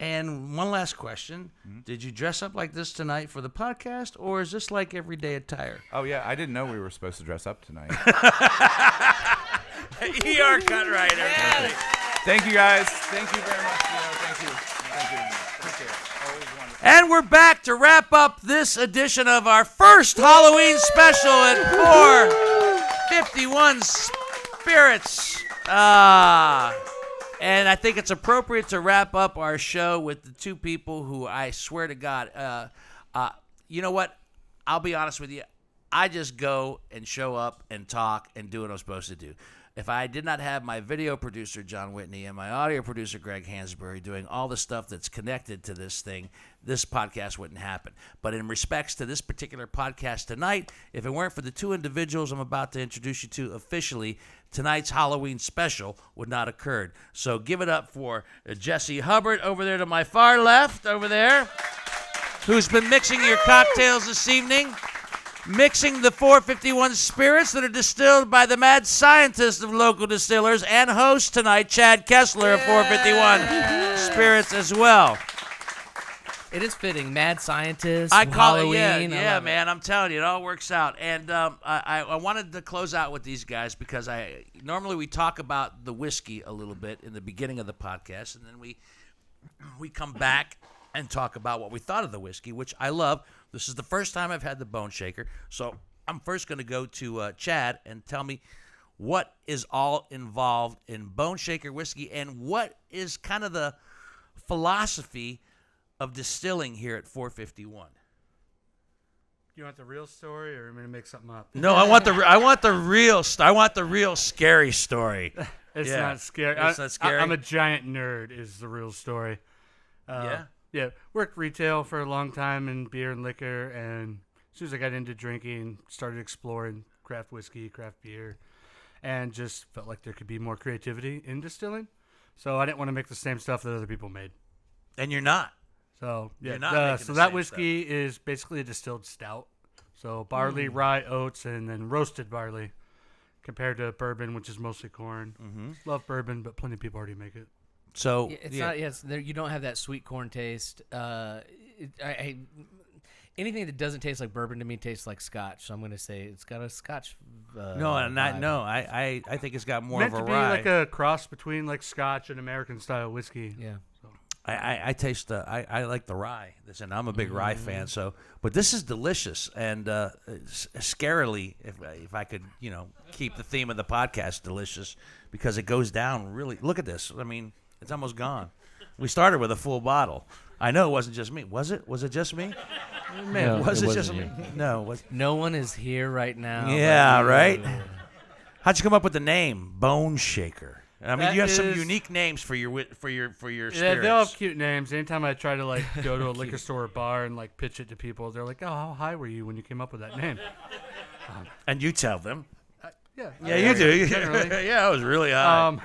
And one last question: Did you dress up like this tonight for the podcast, or is this like everyday attire? Oh yeah, I didn't know we were supposed to dress up tonight. ER cut writer. Thank you guys. Thank you very much. You thank you. Thank you. Appreciate it. Always wonderful. And we're back to wrap up this edition of our first Halloween special at 451 Spirits. Ah. And I think it's appropriate to wrap up our show with the two people who I swear to God, uh, uh, you know what? I'll be honest with you. I just go and show up and talk and do what I'm supposed to do. If I did not have my video producer John Whitney and my audio producer Greg Hansberry doing all the stuff that's connected to this thing, this podcast wouldn't happen. But in respects to this particular podcast tonight, if it weren't for the two individuals I'm about to introduce you to officially, tonight's Halloween special would not have occurred. So give it up for Jesse Hubbard over there to my far left, over there, who's been mixing your cocktails this evening mixing the 451 spirits that are distilled by the mad scientist of local distillers and host tonight, Chad Kessler of 451 Spirits as well. It is fitting. Mad scientist. I call Halloween. it, yeah, yeah, it. man. I'm telling you, it all works out. And um, I, I, I wanted to close out with these guys because I normally we talk about the whiskey a little bit in the beginning of the podcast, and then we we come back and talk about what we thought of the whiskey, which I love. This is the first time I've had the Bone Shaker, so I'm first going to go to uh, Chad and tell me what is all involved in Bone Shaker whiskey and what is kind of the philosophy of distilling here at 451. You want the real story, or am I gonna make something up? No, I want the I want the real st- I want the real scary story. It's Yeah. not scary. It's I, not scary? I, am a giant nerd. Is the real story. Uh, Yeah? Yeah. Worked retail for a long time in beer and liquor, and as soon as I got into drinking, started exploring craft whiskey, craft beer, and just felt like there could be more creativity in distilling. So I didn't want to make the same stuff that other people made. And you're not. So yeah, You're not uh, so that whiskey is basically a distilled stout. So barley, Hmm. rye, oats, and then roasted barley, compared to bourbon, which is mostly corn. Mm-hmm. Love bourbon, but plenty of people already make it. So it's yeah. not. Yes, there, you don't have that sweet corn taste. Uh, it, I, I, anything that doesn't taste like bourbon to me tastes like Scotch. So I'm going to say it's got a Scotch. Uh, no, and I vibe. no, I, I I think it's got more Meant of a to be rye. like a cross between like Scotch and American style whiskey. Yeah. I, I, I taste the I, I like the rye. Listen, I'm a big rye Mm. fan. So, but this is delicious and uh, scarily, if if I could, you know, keep the theme of the podcast delicious because it goes down really. Look at this. I mean, it's almost gone. We started with a full bottle. I know it wasn't just me. Was it? Was it just me? Man, No, was it it, just wasn't me? you. No. Was, No one is here right now. but yeah. you. Right. How'd you come up with the name Bone Shaker? I mean, That you have some unique names for your for your for your Yeah, they all have cute names. Anytime I try to like go to a liquor store or bar and like pitch it to people, they're like, "Oh, how high were you when you came up with that name?" and you tell them. Yeah, Yeah, you do. Generally. yeah, I was really high. Um,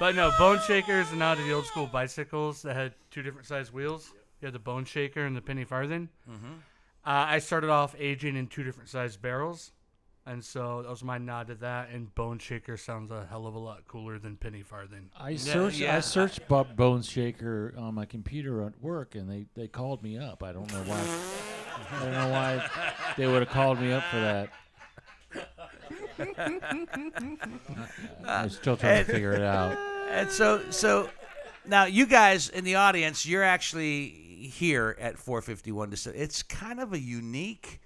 but no, Bone Shaker is now the old school bicycles that had two different size wheels. You had the Bone Shaker and the Penny Farthing. Mm-hmm. Uh, I started off aging in two different size barrels, and so that was my nod to that. And Bone Shaker sounds a hell of a lot cooler than Penny Farthing. I searched. yeah. I searched Bo- Bone Shaker on my computer at work, and they, they called me up. I don't know why. I don't know why they would have called me up for that. I'm still trying to figure it out. and so so now you guys in the audience, you're actually here at 451 Distill. It's kind of a unique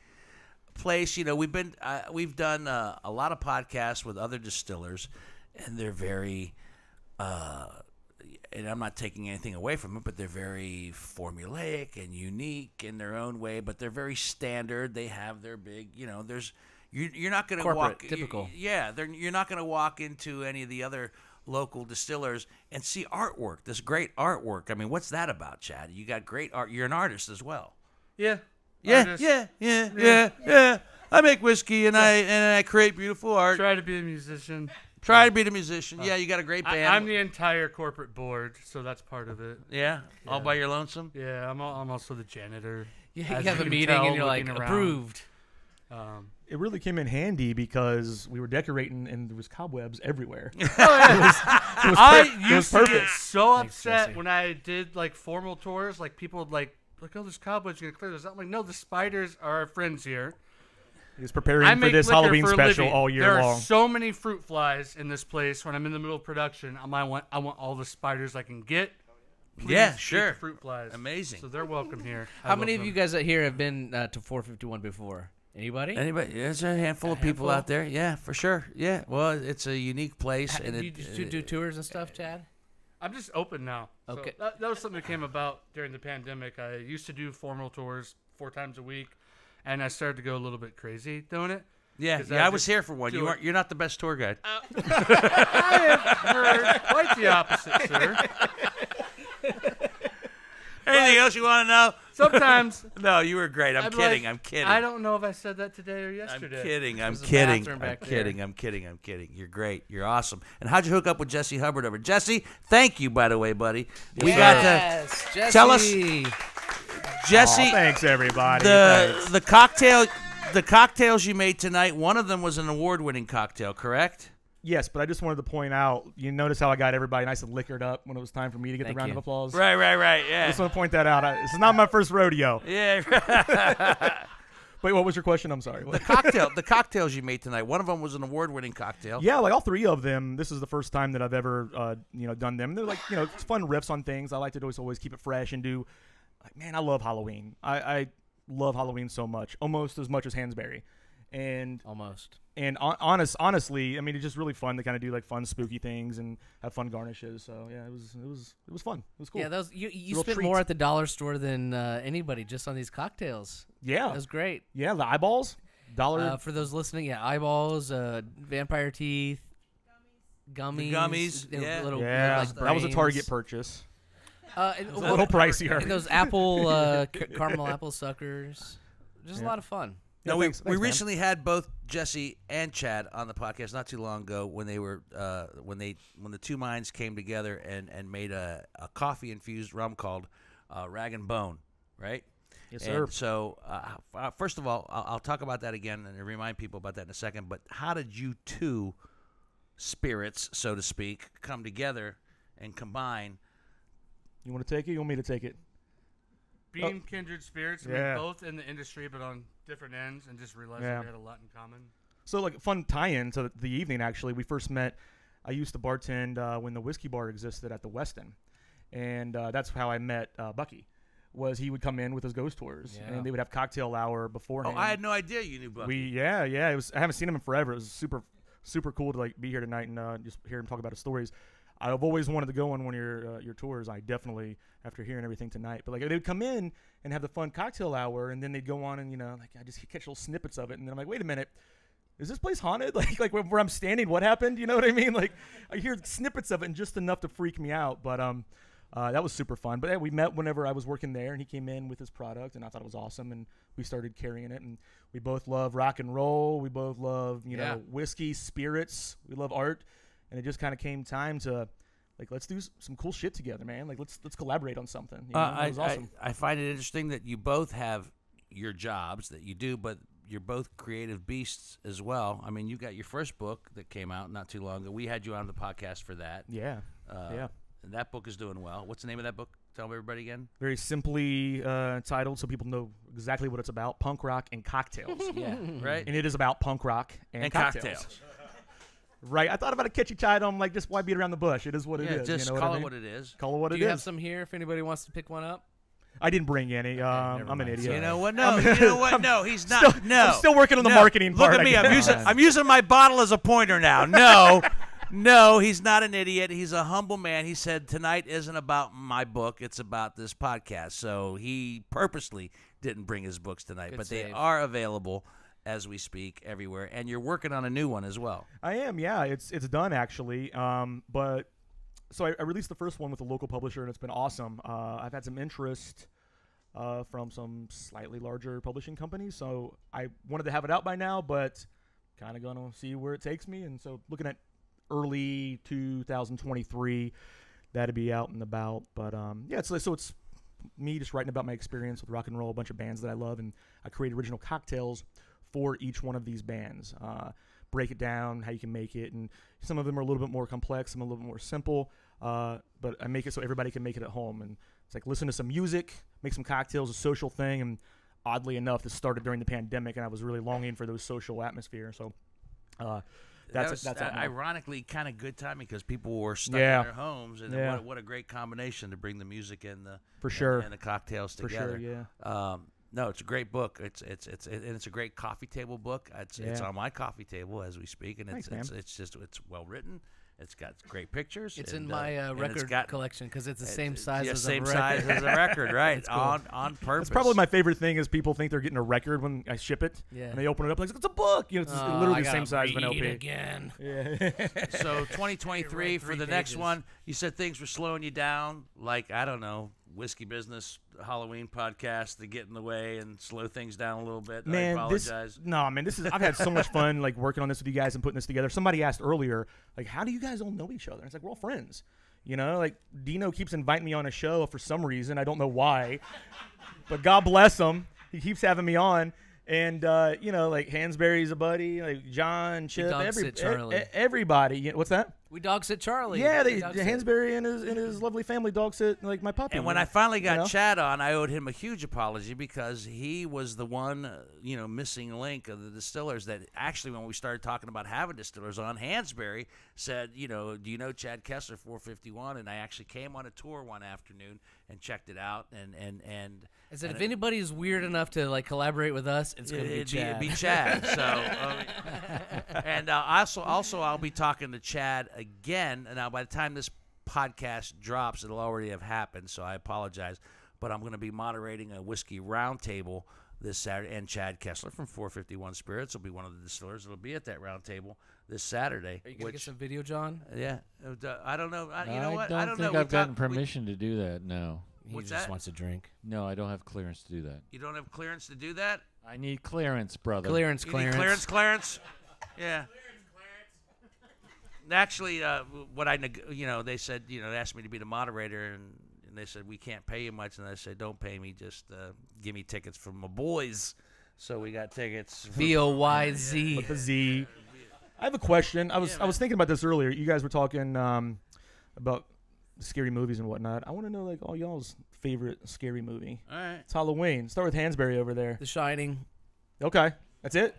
place. You know, we've been uh, we've done uh, a lot of podcasts with other distillers, and they're very. Uh, and I'm not taking anything away from it, but they're very formulaic and unique in their own way. But they're very standard. They have their big, you know. There's you, you're not going to walk. typical. yeah, they're, you're not going to walk into any of the other local distillers and see artwork. This great artwork. I mean, what's that about, Chad? You got great art. You're an artist as well. Yeah, Yeah, Artist. yeah, yeah, yeah, yeah. I make whiskey and I and I create beautiful art. Try to be a musician. Try to be a musician. Uh, yeah, you got a great band. I'm the entire corporate board, so that's part of it. yeah, all by your lonesome. Yeah, I'm, al- I'm also the janitor. Yeah, As you have you a meeting tell and you're like around. approved. Um, It really came in handy because we were decorating and there was cobwebs everywhere. I per- it was used to get so Thanks, upset Jesse. when I did like formal tours. Like people would like, like, oh, there's cobwebs. You gonna clear this? I'm like, no, the spiders are our friends here. He's preparing I for make this Halloween for special living. all year there long. are so many fruit flies in this place. When I'm in the middle of production, I'm, I want I want all the spiders I can get. Please Yeah, sure. fruit flies. Amazing. So they're welcome here. I How love many of them. you guys out here have been uh, to 451 before? Anybody? Anybody? There's a handful of people handful? out there. Yeah, for sure. Yeah. Well, it's a unique place, Ha- and do you it, just do, do uh, tours and stuff, Chad? I'm just open now. So Okay. that, that was something that came about during the pandemic. I used to do formal tours four times a week, and I started to go a little bit crazy doing it. Yeah, 'Cause yeah, I I was here for one. You it. weren't. You're not the best tour guide. Uh, I have heard quite the opposite, sir. Anything else you want to know? Sometimes No, you were great. I'm I'm kidding. like, I'm kidding. I don't know if I said that today or yesterday. I'm yesterday. kidding. I'm There's a kidding. I'm there. kidding. I'm kidding. I'm kidding. You're great. You're awesome. And how'd you hook up with Jesse Hubbard over? Jesse, thank you, by the way, buddy. We got yes, Jesse. Tell us- Aw, Jesse. thanks everybody. the Thanks. the cocktail, the cocktails you made tonight. One of them was an award-winning cocktail, correct? Yes, but I just wanted to point out. You notice how I got everybody nice and liquored up when it was time for me to get Thank the round you. of applause. Right, right, right. Yeah. I Yeah. just want to point that out. I, this is not my first rodeo. Yeah. Wait, what was your question? I'm sorry. the cocktail, the cocktails you made tonight. One of them was an award-winning cocktail. Yeah, like all three of them. This is the first time that I've ever, uh, you know, done them. They're like, you know, fun riffs on things. I like to always always keep it fresh and do. Like, man, I love Halloween. I, I love Halloween so much, almost as much as Hansberry, and Almost. And on, honest, honestly, I mean, it's just really fun to kind of do like fun, spooky things and have fun garnishes. So yeah, it was it was it was fun. It was cool. Yeah, those you you spent treat. more at the dollar store than uh, anybody just on these cocktails. yeah, That was great. yeah. The eyeballs, dollar. Uh, for those listening, yeah, eyeballs, uh, vampire teeth, gummies, gummies, uh, yeah. little, yeah, like that was a Target purchase. Uh, and, a little pricier. and those apple uh, caramel apple suckers, just a lot of fun. No, Yeah, we, thanks- we thanks, man. recently had both Jesse and Chad on the podcast not too long ago when they were uh, when they when the two minds came together and, and made a, a coffee infused rum called uh, Rag and Bone, right? Yes, And sir. so, uh, uh, first of all, I'll, I'll talk about that again and remind people about that in a second. But how did you two spirits, so to speak, come together and combine? You want to take it? You want me to take it? Being kindred spirits, I mean, Yeah. both in the industry but on different ends, and just realizing Yeah. we had a lot in common. So like fun tie-in to the evening. Actually, we first met. I used to bartend uh, when the whiskey bar existed at the Westin, and uh, that's how I met uh, Bucky. Was he would come in with his ghost tours, Yeah. and they would have cocktail hour beforehand. Oh. I had no idea you knew Bucky. We yeah yeah it was I haven't seen him in forever. It was super super cool to like be here tonight and uh, just hear him talk about his stories. I've always wanted to go on one of your uh, your tours. I definitely after hearing everything tonight. But like they would come in and have the fun cocktail hour, and then they'd go on and you know like I just catch little snippets of it, and then I'm like, wait a minute. Is this place haunted? Like, like where, I'm standing, what happened? You know what I mean? Like, I hear snippets of it and just enough to freak me out. But um, uh, that was super fun. But yeah, we met whenever I was working there, and he came in with his product, and I thought it was awesome, and we started carrying it. And we both love rock and roll. We both love you Yeah. know whiskey, spirits. We love art, and it just kind of came time to like let's do some cool shit together, man. Like let's let's collaborate on something. You know? Uh, it was I, awesome. I, I find it interesting that you both have your jobs that you do, but you're both creative beasts as well. I mean, you got your first book that came out not too long ago. We had you on the podcast for that. yeah, Uh, yeah. And that book is doing well. What's the name of that book? Tell everybody again. Very simply uh, titled, so people know exactly what it's about: punk rock and cocktails. Yeah. right. and it is about punk rock and, And cocktails. cocktails. Right. I thought about a catchy title. I'm like, just why beat around the bush? It is what it yeah, is. just you know call what I it what it is. Call it what Do it you is. have some here if anybody wants to pick one up? I didn't bring any. Um, I'm an idiot. You know what? No, you know what? No, he's not. Still- no, I'm still working on the No. marketing Look part, at me. I'm using. I'm using my bottle as a pointer now. No, no, he's not an idiot. He's a humble man. He said tonight isn't about my book. It's about this podcast. So he purposely didn't bring his books tonight, Good but they are available as we speak everywhere. And you're working on a new one as well. I am. Yeah, it's it's done actually. Um, but so I, I released the first one with a local publisher, and it's been awesome. Uh, I've had some interest. Uh, from some slightly larger publishing companies, so I wanted to have it out by now, but kind of gonna see where it takes me. And so, looking at early 2023, that'd be out and about. But um, yeah, it's so it's me just writing about my experience with rock and roll, a bunch of bands that I love, and I create original cocktails for each one of these bands. Uh, break it down, how you can make it, and some of them are a little bit more complex, some a little bit more simple. Uh, but I make it so everybody can make it at home, and it's like listen to some music, make some cocktails, a social thing, and oddly enough, this started during the pandemic, and I was really longing for those social atmosphere. So. Uh, that's that was, that's uh, ironically kind of good timing because people were stuck Yeah. in their homes, and Yeah. what, what a great combination to bring the music and the For sure. and, the cocktails for together. sure. Yeah. Um, no, it's a great book. It's it's it's it, and it's a great coffee table book. It's it's on my coffee table as we speak, and it's Thanks, it's, it's just it's well written, It's got great pictures. It's and, in my uh, record got, collection because it's the it- same it- size yeah, as same a size record. as a record, right? Cool. On on purpose. That's probably my favorite thing is people think they're getting a record when I ship it. Yeah. And they open it up like it's a book. You know, it's Oh, literally the same size of an LP. again. Yeah. so 2023 Right, for three the next one. You said things were slowing you down, like I don't know, whiskey business Halloween podcast to get in the way and slow things down a little bit. I man, this apologize. no, man, this is I've had so much fun like working on this with you guys and putting this together. Somebody asked earlier, like, how do you guys all know each other? And it's like we're all friends. You know, like Dino keeps inviting me on a show for some reason. I don't know why, but God bless him. He keeps having me on. And uh, you know, like Hansberry's a buddy, like John, Chip, every, e- e- everybody. You know, what's that? We dog sit Charlie. Yeah, they, sit. Hansberry and his and his lovely family dog sit like my puppy. And when I finally got you know? Chad on, I owed him a huge apology because he was the one, uh, you know, missing link of the distillers that actually, when we started talking about having distillers on, Hansberry said, you know, do you know Chad Kessler 451? And I actually came on a tour one afternoon and checked it out. And, and, and, I said, and if anybody is weird enough to like collaborate with us, it's gonna be it'd Chad. it'd be Chad. So, uh, and uh, also, also, I'll be talking to Chad again. Now, by the time this podcast drops, it'll already have happened. So I apologize, but I'm going to be moderating a whiskey roundtable this Saturday, and Chad Kessler from 451 Spirits will be one of the distillers. It'll be at that roundtable this Saturday. Are you gonna which, get some video, John? yeah, uh, I don't know. I, you know I what? don't I don't think know. I've gotten talked- we- permission to do that. No, He What's just that? wants a drink. no, I don't have clearance to do that. you don't have clearance to do that. I need clearance, brother. Clearance, You clearance. need clearance, clearance. Yeah. Actually, uh, what I, neg- you know, they said, you know, they asked me to be the moderator, and, and they said we can't pay you much, and I said, don't pay me, just uh, give me tickets from my boys. So we got tickets. for- V O Y Z. with the Z. I have a question. I was Yeah, I was thinking about this earlier. You guys were talking um, about scary movies and whatnot. I want to know like all y'all's favorite scary movie. All right. It's Halloween. Start with Hansberry over there. The Shining. Okay, that's it.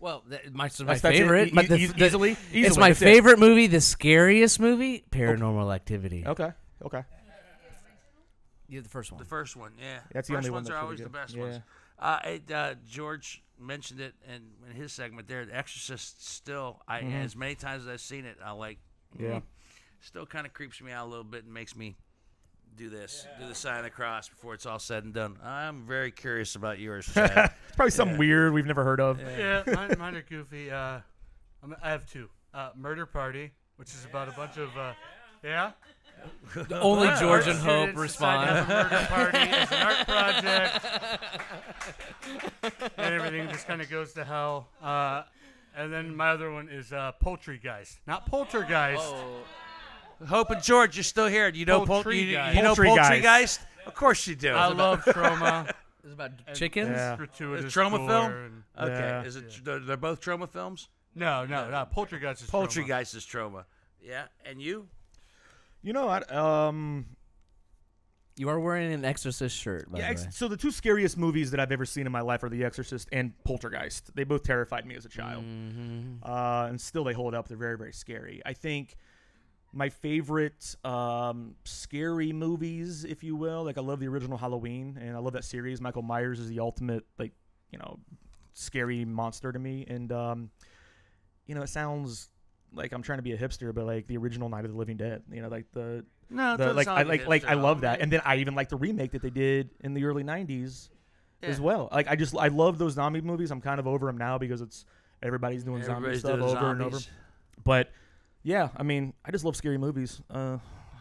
Well, that, my, my That's- that's it? favorite. E- but the, e- the- easily, it's my that's it. favorite movie. The scariest movie, Paranormal Activity. Okay, okay. Yeah, the first one. The first one, yeah. That's the first only one ones that's are really always the best Yeah. ones. Uh, it, uh, George mentioned it in, in his segment there. The Exorcist still, I Mhm. as many times as I've seen it, I like. Yeah. mm, Still kind of creeps me out a little bit and makes me do this, do the sign of the cross before it's all said and done. I'm very curious about yours, It's probably something Yeah. weird we've never heard of. Yeah, mine, mine are goofy. Uh, I'm, I have two. Uh, Murder Party, which is about a bunch of uh, yeah. Only Art George and Hope students decide to have respond. a murder party as an art project, and everything just kind of goes to hell. Uh, and then my other one is uh, Poultrygeist, not Poltergeist. Hope and George, you're still here. You know Pol- you, Poultrygeist. you know Poultrygeist. Poultrygeist? Of course you do. I love Troma. It's about and chickens. Yeah. Gratuitous trauma film? and- Okay, Yeah. is it? They're, they're both trauma films. No, no, no. Poltergeist is trauma. Poultrygeist is Troma. Yeah, and you? You know, what? um, You are wearing an Exorcist shirt, by yeah. the Ex- way. so the two scariest movies that I've ever seen in my life are The Exorcist and Poltergeist. They both terrified me as a child. Mhm. uh, and still they hold up. They're very, very scary. I think my favorite um, scary movies, if you will, like I love the original Halloween, and I love that series. Michael Myers is the ultimate, like you know, scary monster to me. And um, you know, it sounds like I'm trying to be a hipster, but like the original Night of the Living Dead. You know, like the, No, the like I like like I love that. And then I even like the remake that they did in the early '90s as well. Like I just I love those zombie movies. I'm kind of over them now because it's everybody's doing zombie Everybody's stuff doing over and over. But yeah, I mean, I just love scary movies. Uh,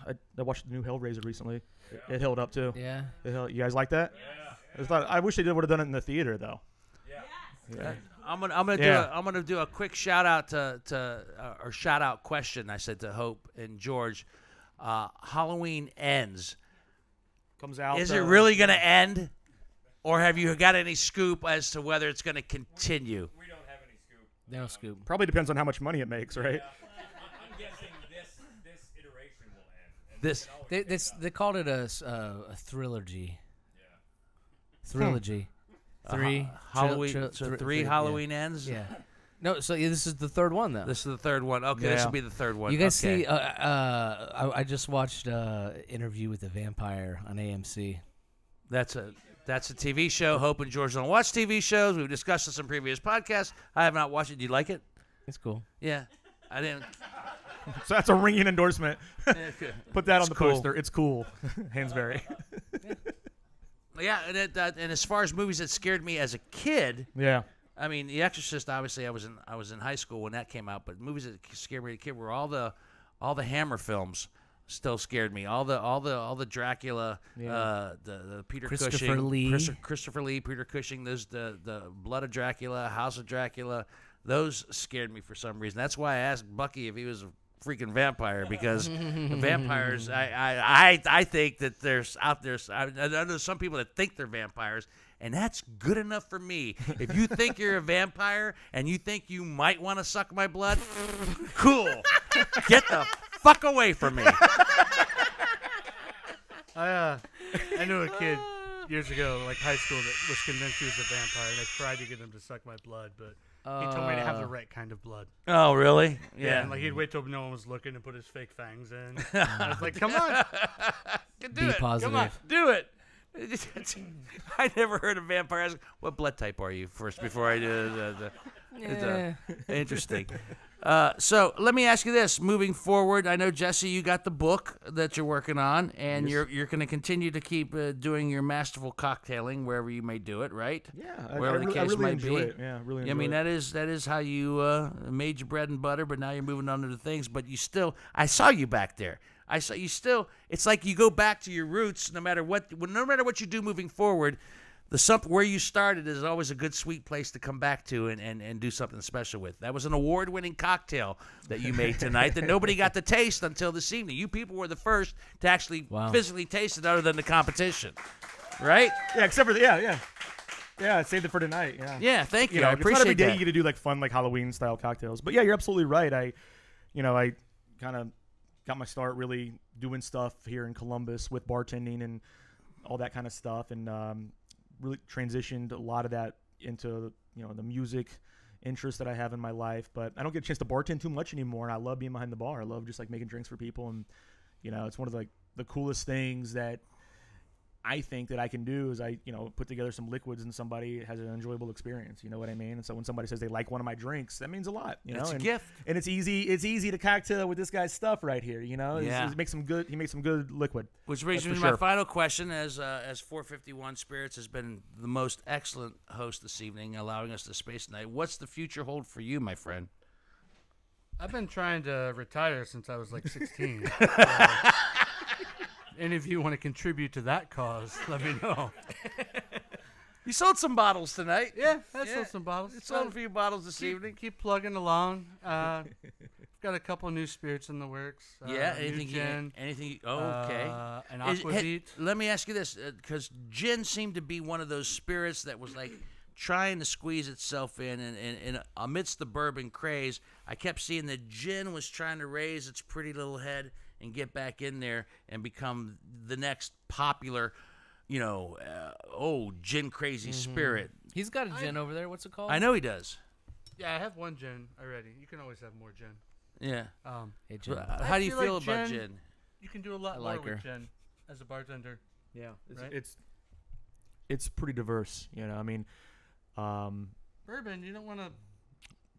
I, I watched the new Hellraiser recently. It, it held up too. Yeah. It held- you guys like that? I thought I wish they did would have done it in the theater though. yeah. Yeah. I'm gonna I'm gonna do Yeah. a, I'm gonna do a quick shout out to to uh, or shout out question. I said to Hope and George. Uh, Halloween ends. Comes out. Is uh, it really gonna end, or have you got any scoop as to whether it's gonna continue? We don't have any scoop. No scoop. Probably depends on how much money it makes, right? I'm guessing this this iteration will end. This They, this, they called it a, s- uh, a trilogy. Yeah. Trilogy. Three. Uh, Halloween. tri- so thr- three yeah. Halloween ends. Yeah. No, so yeah, this is the third one though. This is the third one. Okay, this Yeah. will be the third one. you guys okay. see? Uh, uh, I, I just watched uh, interview with the vampire on AMC. That's a that's a TV show. Hope and George don't watch TV shows. We've discussed this in previous podcasts. I have not watched it. Do you like it? It's cool. Yeah, I didn't. so that's a ringing endorsement. Put that on the cool. poster. It's cool. Hansberry. Yeah, and, it, and as far as movies that scared me as a kid, yeah. I mean, The Exorcist. Obviously, I was in I was in high school when that came out. But movies that scared me as a kid were all the all the Hammer films. Still scared me. All the all the all the Dracula, uh, the the Peter Christopher Cushing, Lee. Chris- Christopher Lee, Peter Cushing. Those the the Blood of Dracula, House of Dracula. Those scared me for some reason. That's why I asked Bucky if he was a freaking vampire because vampires. I, I I I think that there's out there. I, I know some people that think they're vampires, and that's good enough for me. If you think you're a vampire and you think you might want to suck my blood, cool. Get the fuck away from me. I uh, I knew a kid years ago, like high school, that was convinced he was a vampire, and I tried to get him to suck my blood, but he told me to have the Uh. right kind of blood. Oh, really? Yeah, and like he'd wait till no one was looking and put his fake fangs in. I was like, "Come on, do Be it. positive. Come on, do it. I never heard a vampire vampires. What blood type are you first before I do the, the, it's, uh, interesting. Uh, so let me ask you this: Moving forward, I know Jesse, you got the book that you're working on, and you're you're going to continue to keep uh, doing your masterful cocktailing wherever you may do it, right? Yeah. Wherever I, the I case really might be. it. Yeah, really enjoy I mean it. that is that is how you uh, made your bread and butter, but now you're moving on to the things. But you still, I saw you back there. I saw you still. It's like you go back to your roots, no matter what. No matter what you do moving forward, the something where you started is always a good sweet place to come back to and, and, and do something special with. That was an award-winning cocktail that you made tonight that nobody got to taste until this evening. You people were the first to actually Wow. physically taste it, other than the competition, right? yeah, except for the, yeah, yeah. Yeah, I saved it for tonight. Yeah. Yeah, thank you. you know, I it's appreciate not every day that. you get to do like fun like Halloween style cocktails. But yeah, you're absolutely right. I, you know, I kind of got my start really doing stuff here in Columbus with bartending and all that kind of stuff, and um, really transitioned a lot of that into you know the music interest that I have in my life. But I don't get a chance to bartend too much anymore. And I love being behind the bar. I love just like making drinks for people, and you know, it's one of the, like the coolest things that I think that I can do is I, you know, put together some liquids and somebody has an enjoyable experience. You know what I mean? And so when somebody says they like one of my drinks, that means a lot. You It's know, a and, gift. and it's easy. It's easy to cocktail with this guy's stuff right here. You know, It's- Yeah. he makes some good. He makes some good liquid. Which brings me for to my final question. As uh, as 451 Spirits has been the most excellent host this evening, allowing us the space tonight. What's the future hold for you, my friend? I've been trying to retire since I was like 16. So, any of you want to contribute to that cause? Let me know. You sold some bottles tonight. Yeah, I Yeah, sold some bottles. You sold a few bottles this keep, evening. Keep plugging along. Uh, got a couple new spirits in the works. Uh, yeah. Anything? You, gin. anything? You, oh, okay. Uh, an aquavit. let me ask you this, because gin seemed to be one of those spirits that was like trying to squeeze itself in, and, and, and amidst the bourbon craze, I kept seeing that gin was trying to raise its pretty little head and get back in there and become the next popular, you know, uh, oh, gin crazy spirit. He's got a gin over there. What's it called? I know he does. Yeah, I have one gin already. You can always have more gin. Yeah. Um, Hey, gin. Uh, How do you feel feel like about gin- gin? you can do a lot I more like her. with gin as a bartender. Yeah, it's Right? it's, it's pretty diverse. You know, I mean, um, Bourbon, you don't want to,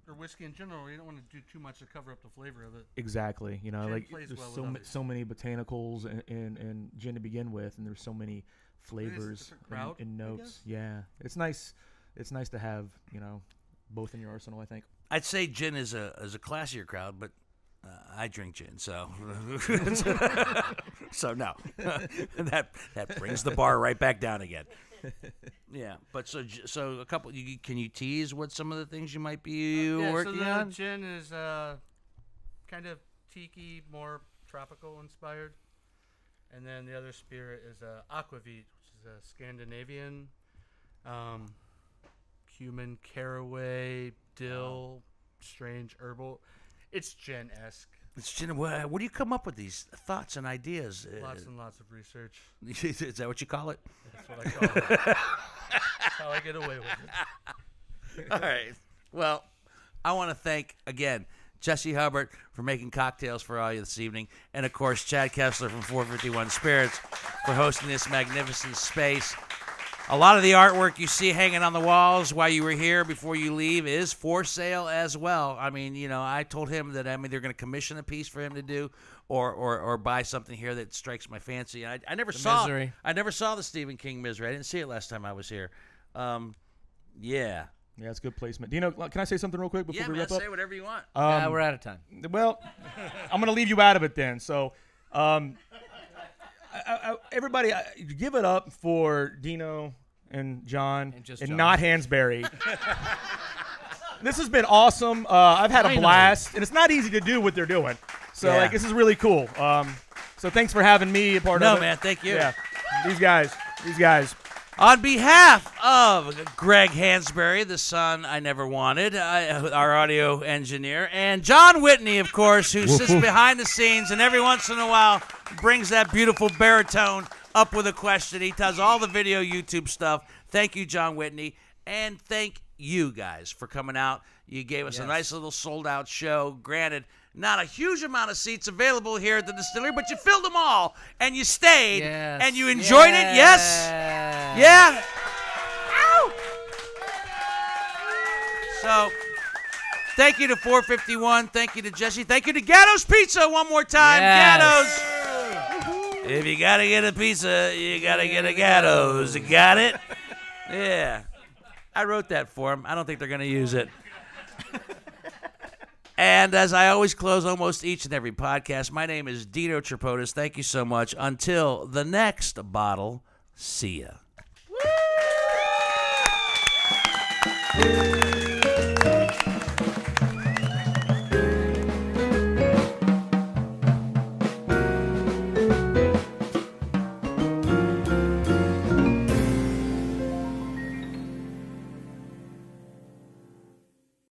or whiskey in general, you don't want to do too much to cover up the flavor of it. exactly. You know, Gin like plays there's well with so ma- others. so many botanicals and, and and gin to begin with, and there's so many flavors different and, and I notes. guess. Yeah, it's nice. It's nice to have you know both in your arsenal. I think. I'd say gin is a is a classier crowd, but uh, I drink gin, so so no, that that brings the bar right back down again. Yeah, but so so a couple. You, can you tease what some of the things you might be yeah, so working the on? gin is uh, kind of tiki, more tropical inspired, and then the other spirit is uh, aquavit, which is a Scandinavian, um, cumin, caraway, dill, strange herbal. It's gin esque. It's gin. Where, do you come up with these thoughts and ideas? Uh, Lots and lots of research. is that what you call it? That's what I call it. That's how I get away with it. All right. Well, I want to thank again Jesse Hubbard for making cocktails for all you this evening, and of course Chad Kessler from 451 Spirits for hosting this magnificent space. A lot of the artwork you see hanging on the walls while you were here before you leave is for sale as well. I mean, you know, I told him that I'm either going to commission a piece for him to do or, or, or buy something here that strikes my fancy. I, I never saw Misery. I never saw the Stephen King Misery. I didn't see it last time I was here. Um, yeah. Yeah, it's good placement. Dino, can I say something real quick before Yeah, we man, wrap up? say whatever you want. yeah, Um, we're out of time. Well, I'm going to leave you out of it then. So, um, I, I, I- everybody, I, give it up for Dino and John And just and John. not Hansberry. this has been awesome. Uh, I've had a blast, and it's not easy to do what they're doing. So, Yeah. like, this is really cool. Um, so, thanks for having me a part No, of it. No man, thank you. Yeah, these guys, these guys. On behalf of Greg Hansberry, the son I never wanted, uh, our audio engineer, and John Whitney, of course, who sits behind the scenes and every once in a while brings that beautiful baritone up with a question. He does all the video YouTube stuff. Thank you, John Whitney. And thank you guys for coming out. You gave us a nice little sold out show. Granted, not a huge amount of seats available here at the distillery, but you filled them all and you stayed Yes. and you enjoyed it. Yes. Yeah. Ow! So, thank you to 451. Thank you to Jesse. Thank you to Gatto's Pizza one more time. Yes. Gatto's. If you gotta get a pizza, you gotta get a Gatto's. You got it? Yeah. I wrote that for him. I don't think they're gonna use it. And as I always close almost each and every podcast, my name is Dino Tripodis. Thank you so much. Until the next bottle, see ya.